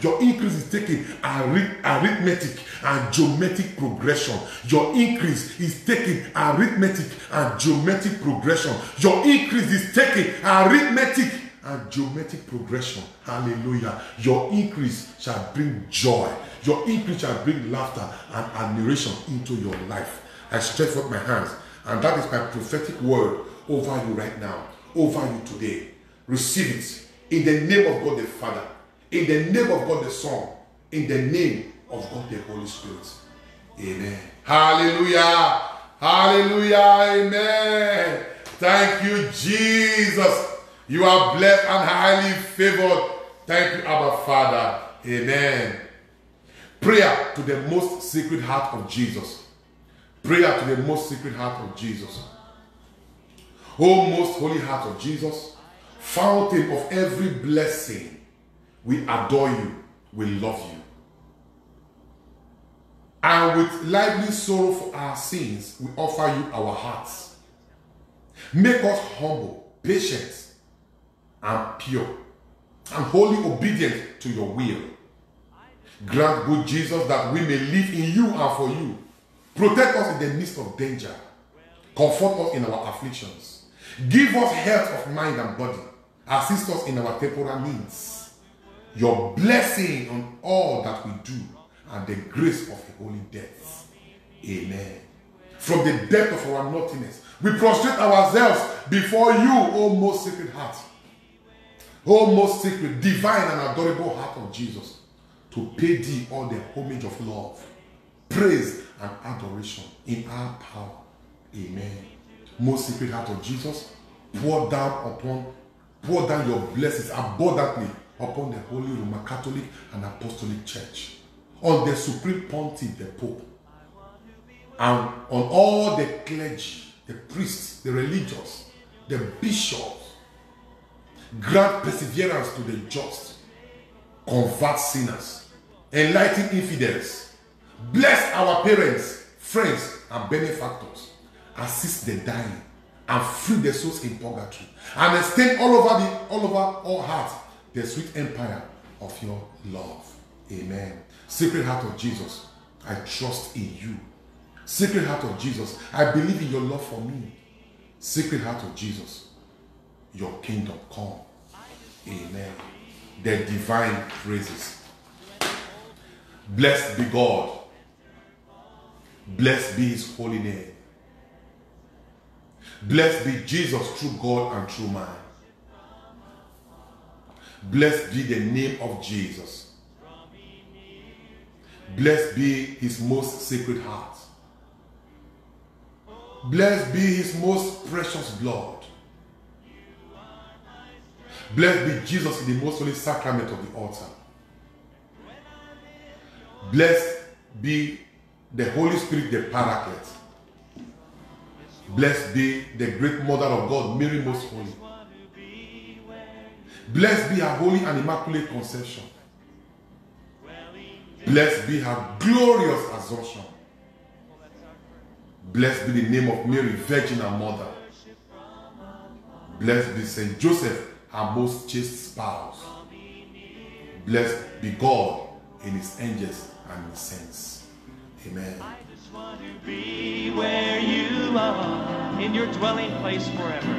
S1: your increase is taking arithmetic and geometric progression. Your increase is taking arithmetic and geometric progression. Your increase is taking arithmetic and geometric progression. Hallelujah. Your increase shall bring joy. Your increase shall bring laughter and admiration into your life. I stretch forth my hands, and that is my prophetic word over you right now, over you today. Receive it in the name of God the Father, in the name of God the Son, in the name of God the Holy Spirit. Amen. Hallelujah. Hallelujah. Amen. Thank you, Jesus. You are blessed and highly favored. Thank you, Abba Father. Amen. Prayer to the most sacred heart of Jesus. Prayer to the most sacred heart of Jesus. Oh, most holy heart of Jesus fountain of every blessing, we adore you, we love you. And with lively sorrow for our sins, we offer you our hearts. Make us humble, patient, and pure, and wholly obedient to your will. Grant, good Jesus, that we may live in you and for you. Protect us in the midst of danger. Comfort us in our afflictions. Give us health of mind and body Assist us in our temporal needs. Your blessing on all that we do and the grace of a holy death. Amen. From the depth of our nothingness, we prostrate ourselves before you, O most sacred heart. O most sacred, divine, and adorable heart of Jesus, to pay thee all the homage of love, praise, and adoration in our power. Amen. Most sacred heart of Jesus, pour down upon pour down your blessings abundantly upon the Holy Roman Catholic and Apostolic Church, on the Supreme Pontiff, the Pope, and on all the clergy, the priests, the religious, the bishops. Grant perseverance to the just, convert sinners, enlighten infidels, bless our parents, friends, and benefactors, assist the dying, and free the souls in purgatory and extend all over the all over all hearts the sweet empire of your love. Amen. Sacred heart of Jesus, I trust in you. Sacred heart of Jesus, I believe in your love for me. Sacred heart of Jesus, your kingdom come. Amen. The divine praises. Blessed be God. Blessed be his holy name. Blessed be Jesus, true God and true man. Blessed be the name of Jesus. Blessed be his most sacred heart. Blessed be his most precious blood. Blessed be Jesus in the most holy sacrament of the altar. Blessed be the Holy Spirit, the Paraclete. Blessed be the great mother of God, Mary Most Holy. Blessed be her holy and immaculate conception. Blessed be her glorious assumption. Blessed be the name of Mary, Virgin and Mother. Blessed be Saint Joseph, her most chaste spouse. Blessed be God in his angels and his saints. Amen
S2: want to be where you are, in your dwelling place forever.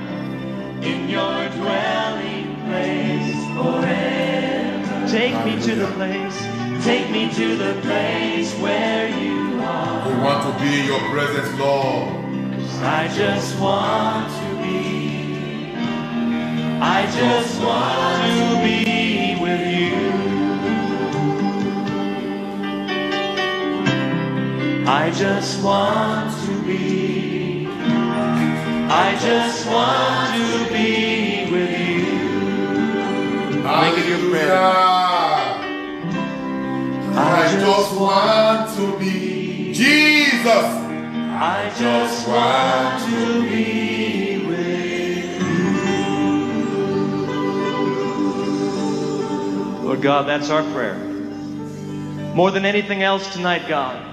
S2: In your dwelling place forever. Take me to the place, take me to the place where you are.
S1: We want to be in your presence, Lord.
S2: Cause I just want to be, I just want to be I just want to be I just want to be with you. Make it your prayer.
S1: I just want to be Jesus.
S2: I just want to be with you. Lord God, that's our prayer. More than anything else tonight, God,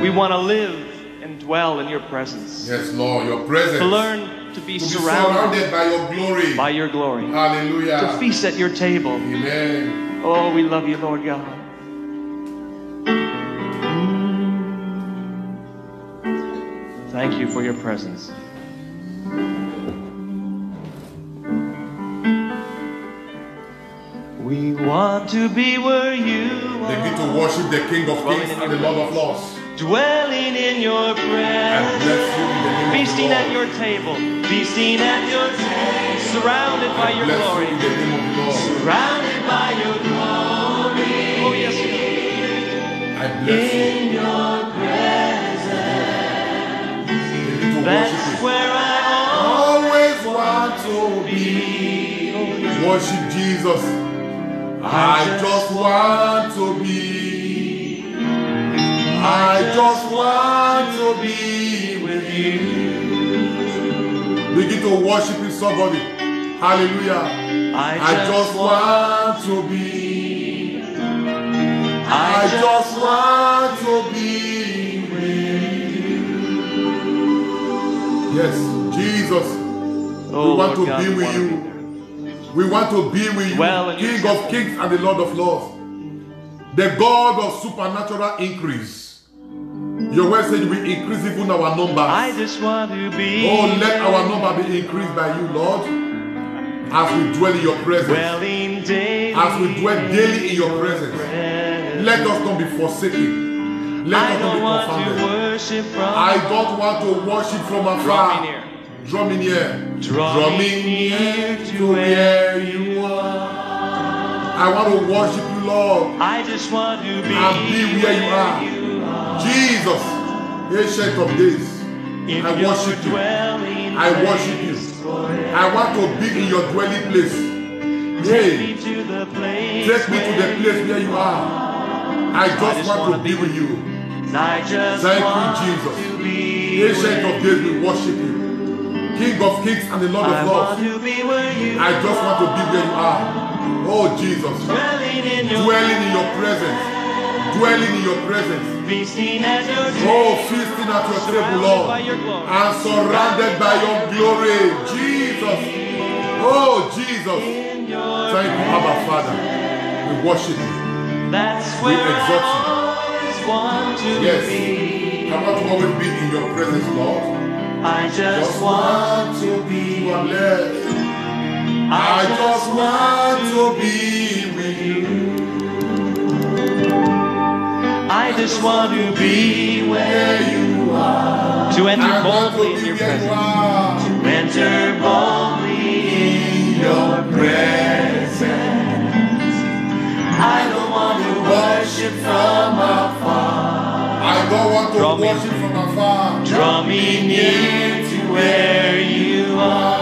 S2: we want to live and dwell in your presence.
S1: Yes, Lord, your presence.
S2: To learn to be
S1: to be
S2: surrounded
S1: surrounded by your glory.
S2: by your glory.
S1: Hallelujah.
S2: To feast at your table.
S1: Amen.
S2: Oh, we love you, Lord God. Thank you for your presence. We want to be where you are.
S1: They need to worship the King of Kings and the Lord of Lords.
S2: Dwelling in your presence.
S1: bless you in the name
S2: Feasting at your table, feasting at your table, surrounded by your glory,
S1: in the name of the Lord.
S2: surrounded by your glory. Oh yes, God.
S1: I bless you.
S2: in your presence. That's where I
S1: Always want to be. Worship Jesus. I just want to be. I just want to be with you. Begin to worship Him, somebody. Hallelujah.
S2: I
S1: just want to be. I just want to be with you. Yes, Jesus.
S2: oh,
S1: we want to
S2: God,
S1: be with you. We want to be with you,
S2: your
S1: King of kings and the Lord of lords, the God of supernatural increase. Your word said we increase even our numbers.
S2: I just want to be.
S1: Oh, let our number be increased by you, Lord, as we dwell in your presence.
S2: dwelling daily.
S1: As we dwell daily in your presence.
S2: presence.
S1: Let us not be forsaken. Let
S2: I
S1: us not be confounded.
S2: worship.
S1: I don't want to worship from afar.
S2: Draw me near.
S1: Draw me near.
S2: Draw
S1: me
S2: me
S1: near
S2: near
S1: to where you are. I want to worship you, Lord,
S2: I just want to be.
S1: and be where you are. Jesus, ancient of days. I worship you. I worship you. I want to be in your dwelling place. Hey,
S2: to
S1: take me to the place where you are. I just want
S2: wanna
S1: be with you. Thank you, Jesus.
S2: to
S1: Ancient of days, we worship you. King of kings and the Lord of lords.
S2: to be where you
S1: I just want to be where you are. Oh, Jesus.
S2: dwelling in your
S1: Dwelling in your presence. Dwelling in your presence.
S2: feasting at your
S1: Oh,
S2: table,
S1: feasting at your table, Lord.
S2: by your glory.
S1: And surrounded by your glory. Jesus. Oh, Jesus. Thank you, Abba Father. We worship you.
S2: That's
S1: We
S2: where
S1: exalt you.
S2: Want to
S1: Yes.
S2: be.
S1: I want to always be in your presence, Lord.
S2: I just
S1: Just
S2: want
S1: want to be you are blessed. I just want to be with you.
S2: I just want to be where
S1: Where you are.
S2: to enter
S1: I
S2: boldly in your
S1: where you
S2: presence.
S1: are.
S2: Enter boldly in your presence. I don't want to worship from afar.
S1: I don't want to
S2: Draw me.
S1: worship from afar.
S2: Draw me near to where you are.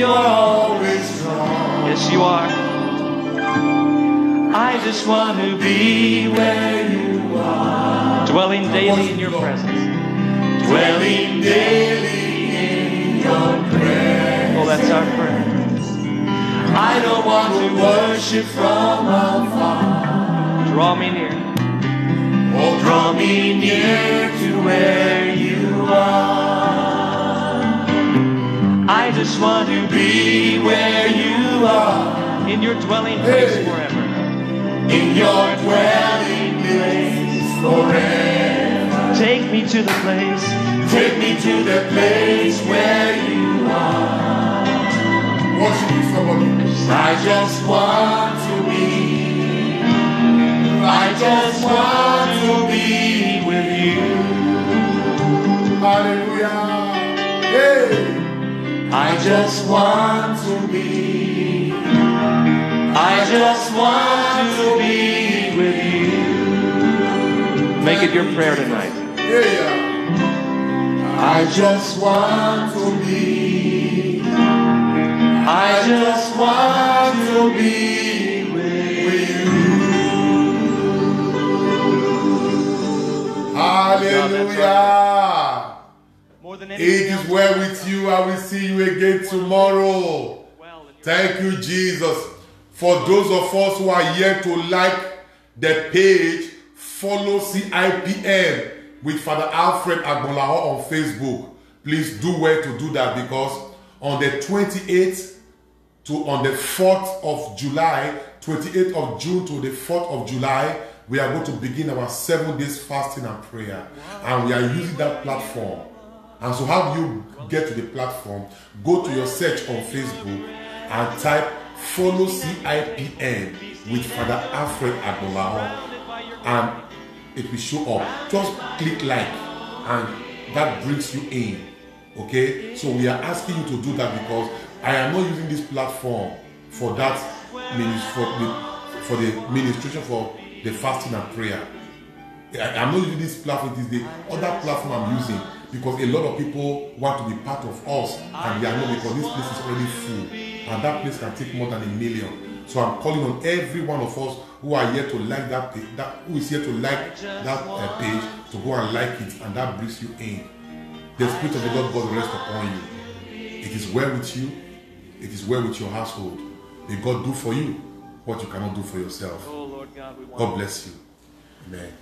S2: You're always strong. Yes, you are. I just want to be where you are, dwelling daily in your presence, dwelling daily in your presence. Oh, that's our prayer. I don't want to worship from afar. Draw me near. Oh, draw me near to where you are. I just want to be where you are. In your dwelling place
S1: Hey.
S2: forever. In your dwelling place forever. Take me to the place. Take me to the place where you are.
S1: Worship you, somebody.
S2: I just want to be. I just want to be with you.
S1: Hallelujah. Hey.
S2: I just want to be. I just want to be with you. Make it your prayer tonight.
S1: Yeah. I just want to be. I just want to be with you. Hallelujah.
S2: Than
S1: is well with you. I will see you again tomorrow.
S2: Well in your-
S1: Thank you, Jesus. For those of us who are here to like the page, follow CIPM with Father Alfred Agbonlahor on Facebook. Please do well to do that because on the 28th to on the 4th of July, 28th of June to the 4th of July, we are going to begin our seven days fasting and prayer. And we are using that platform. And so, how do you get to the platform? Go to your search on Facebook and type follow CIPN with Father Alfred Agbolaho and it will show up. Just click like and that brings you in. Okay? So we are asking you to do that because I am not using this platform for that for the for the ministration for the fasting and prayer. I- I'm not using this platform, it is the other platform I'm using because a lot of people want to be part of us and they are not because this place is already full and that place can take more than a million. So I'm calling on every one of us who are here to like that page, that who is here to like that uh, page to go and like it and that brings you in. The spirit of the Lord God rest upon you. It is well with you. It is well with your household. May God do for you what you cannot do for yourself.
S2: Oh Lord God, we want
S1: God bless you. Amen.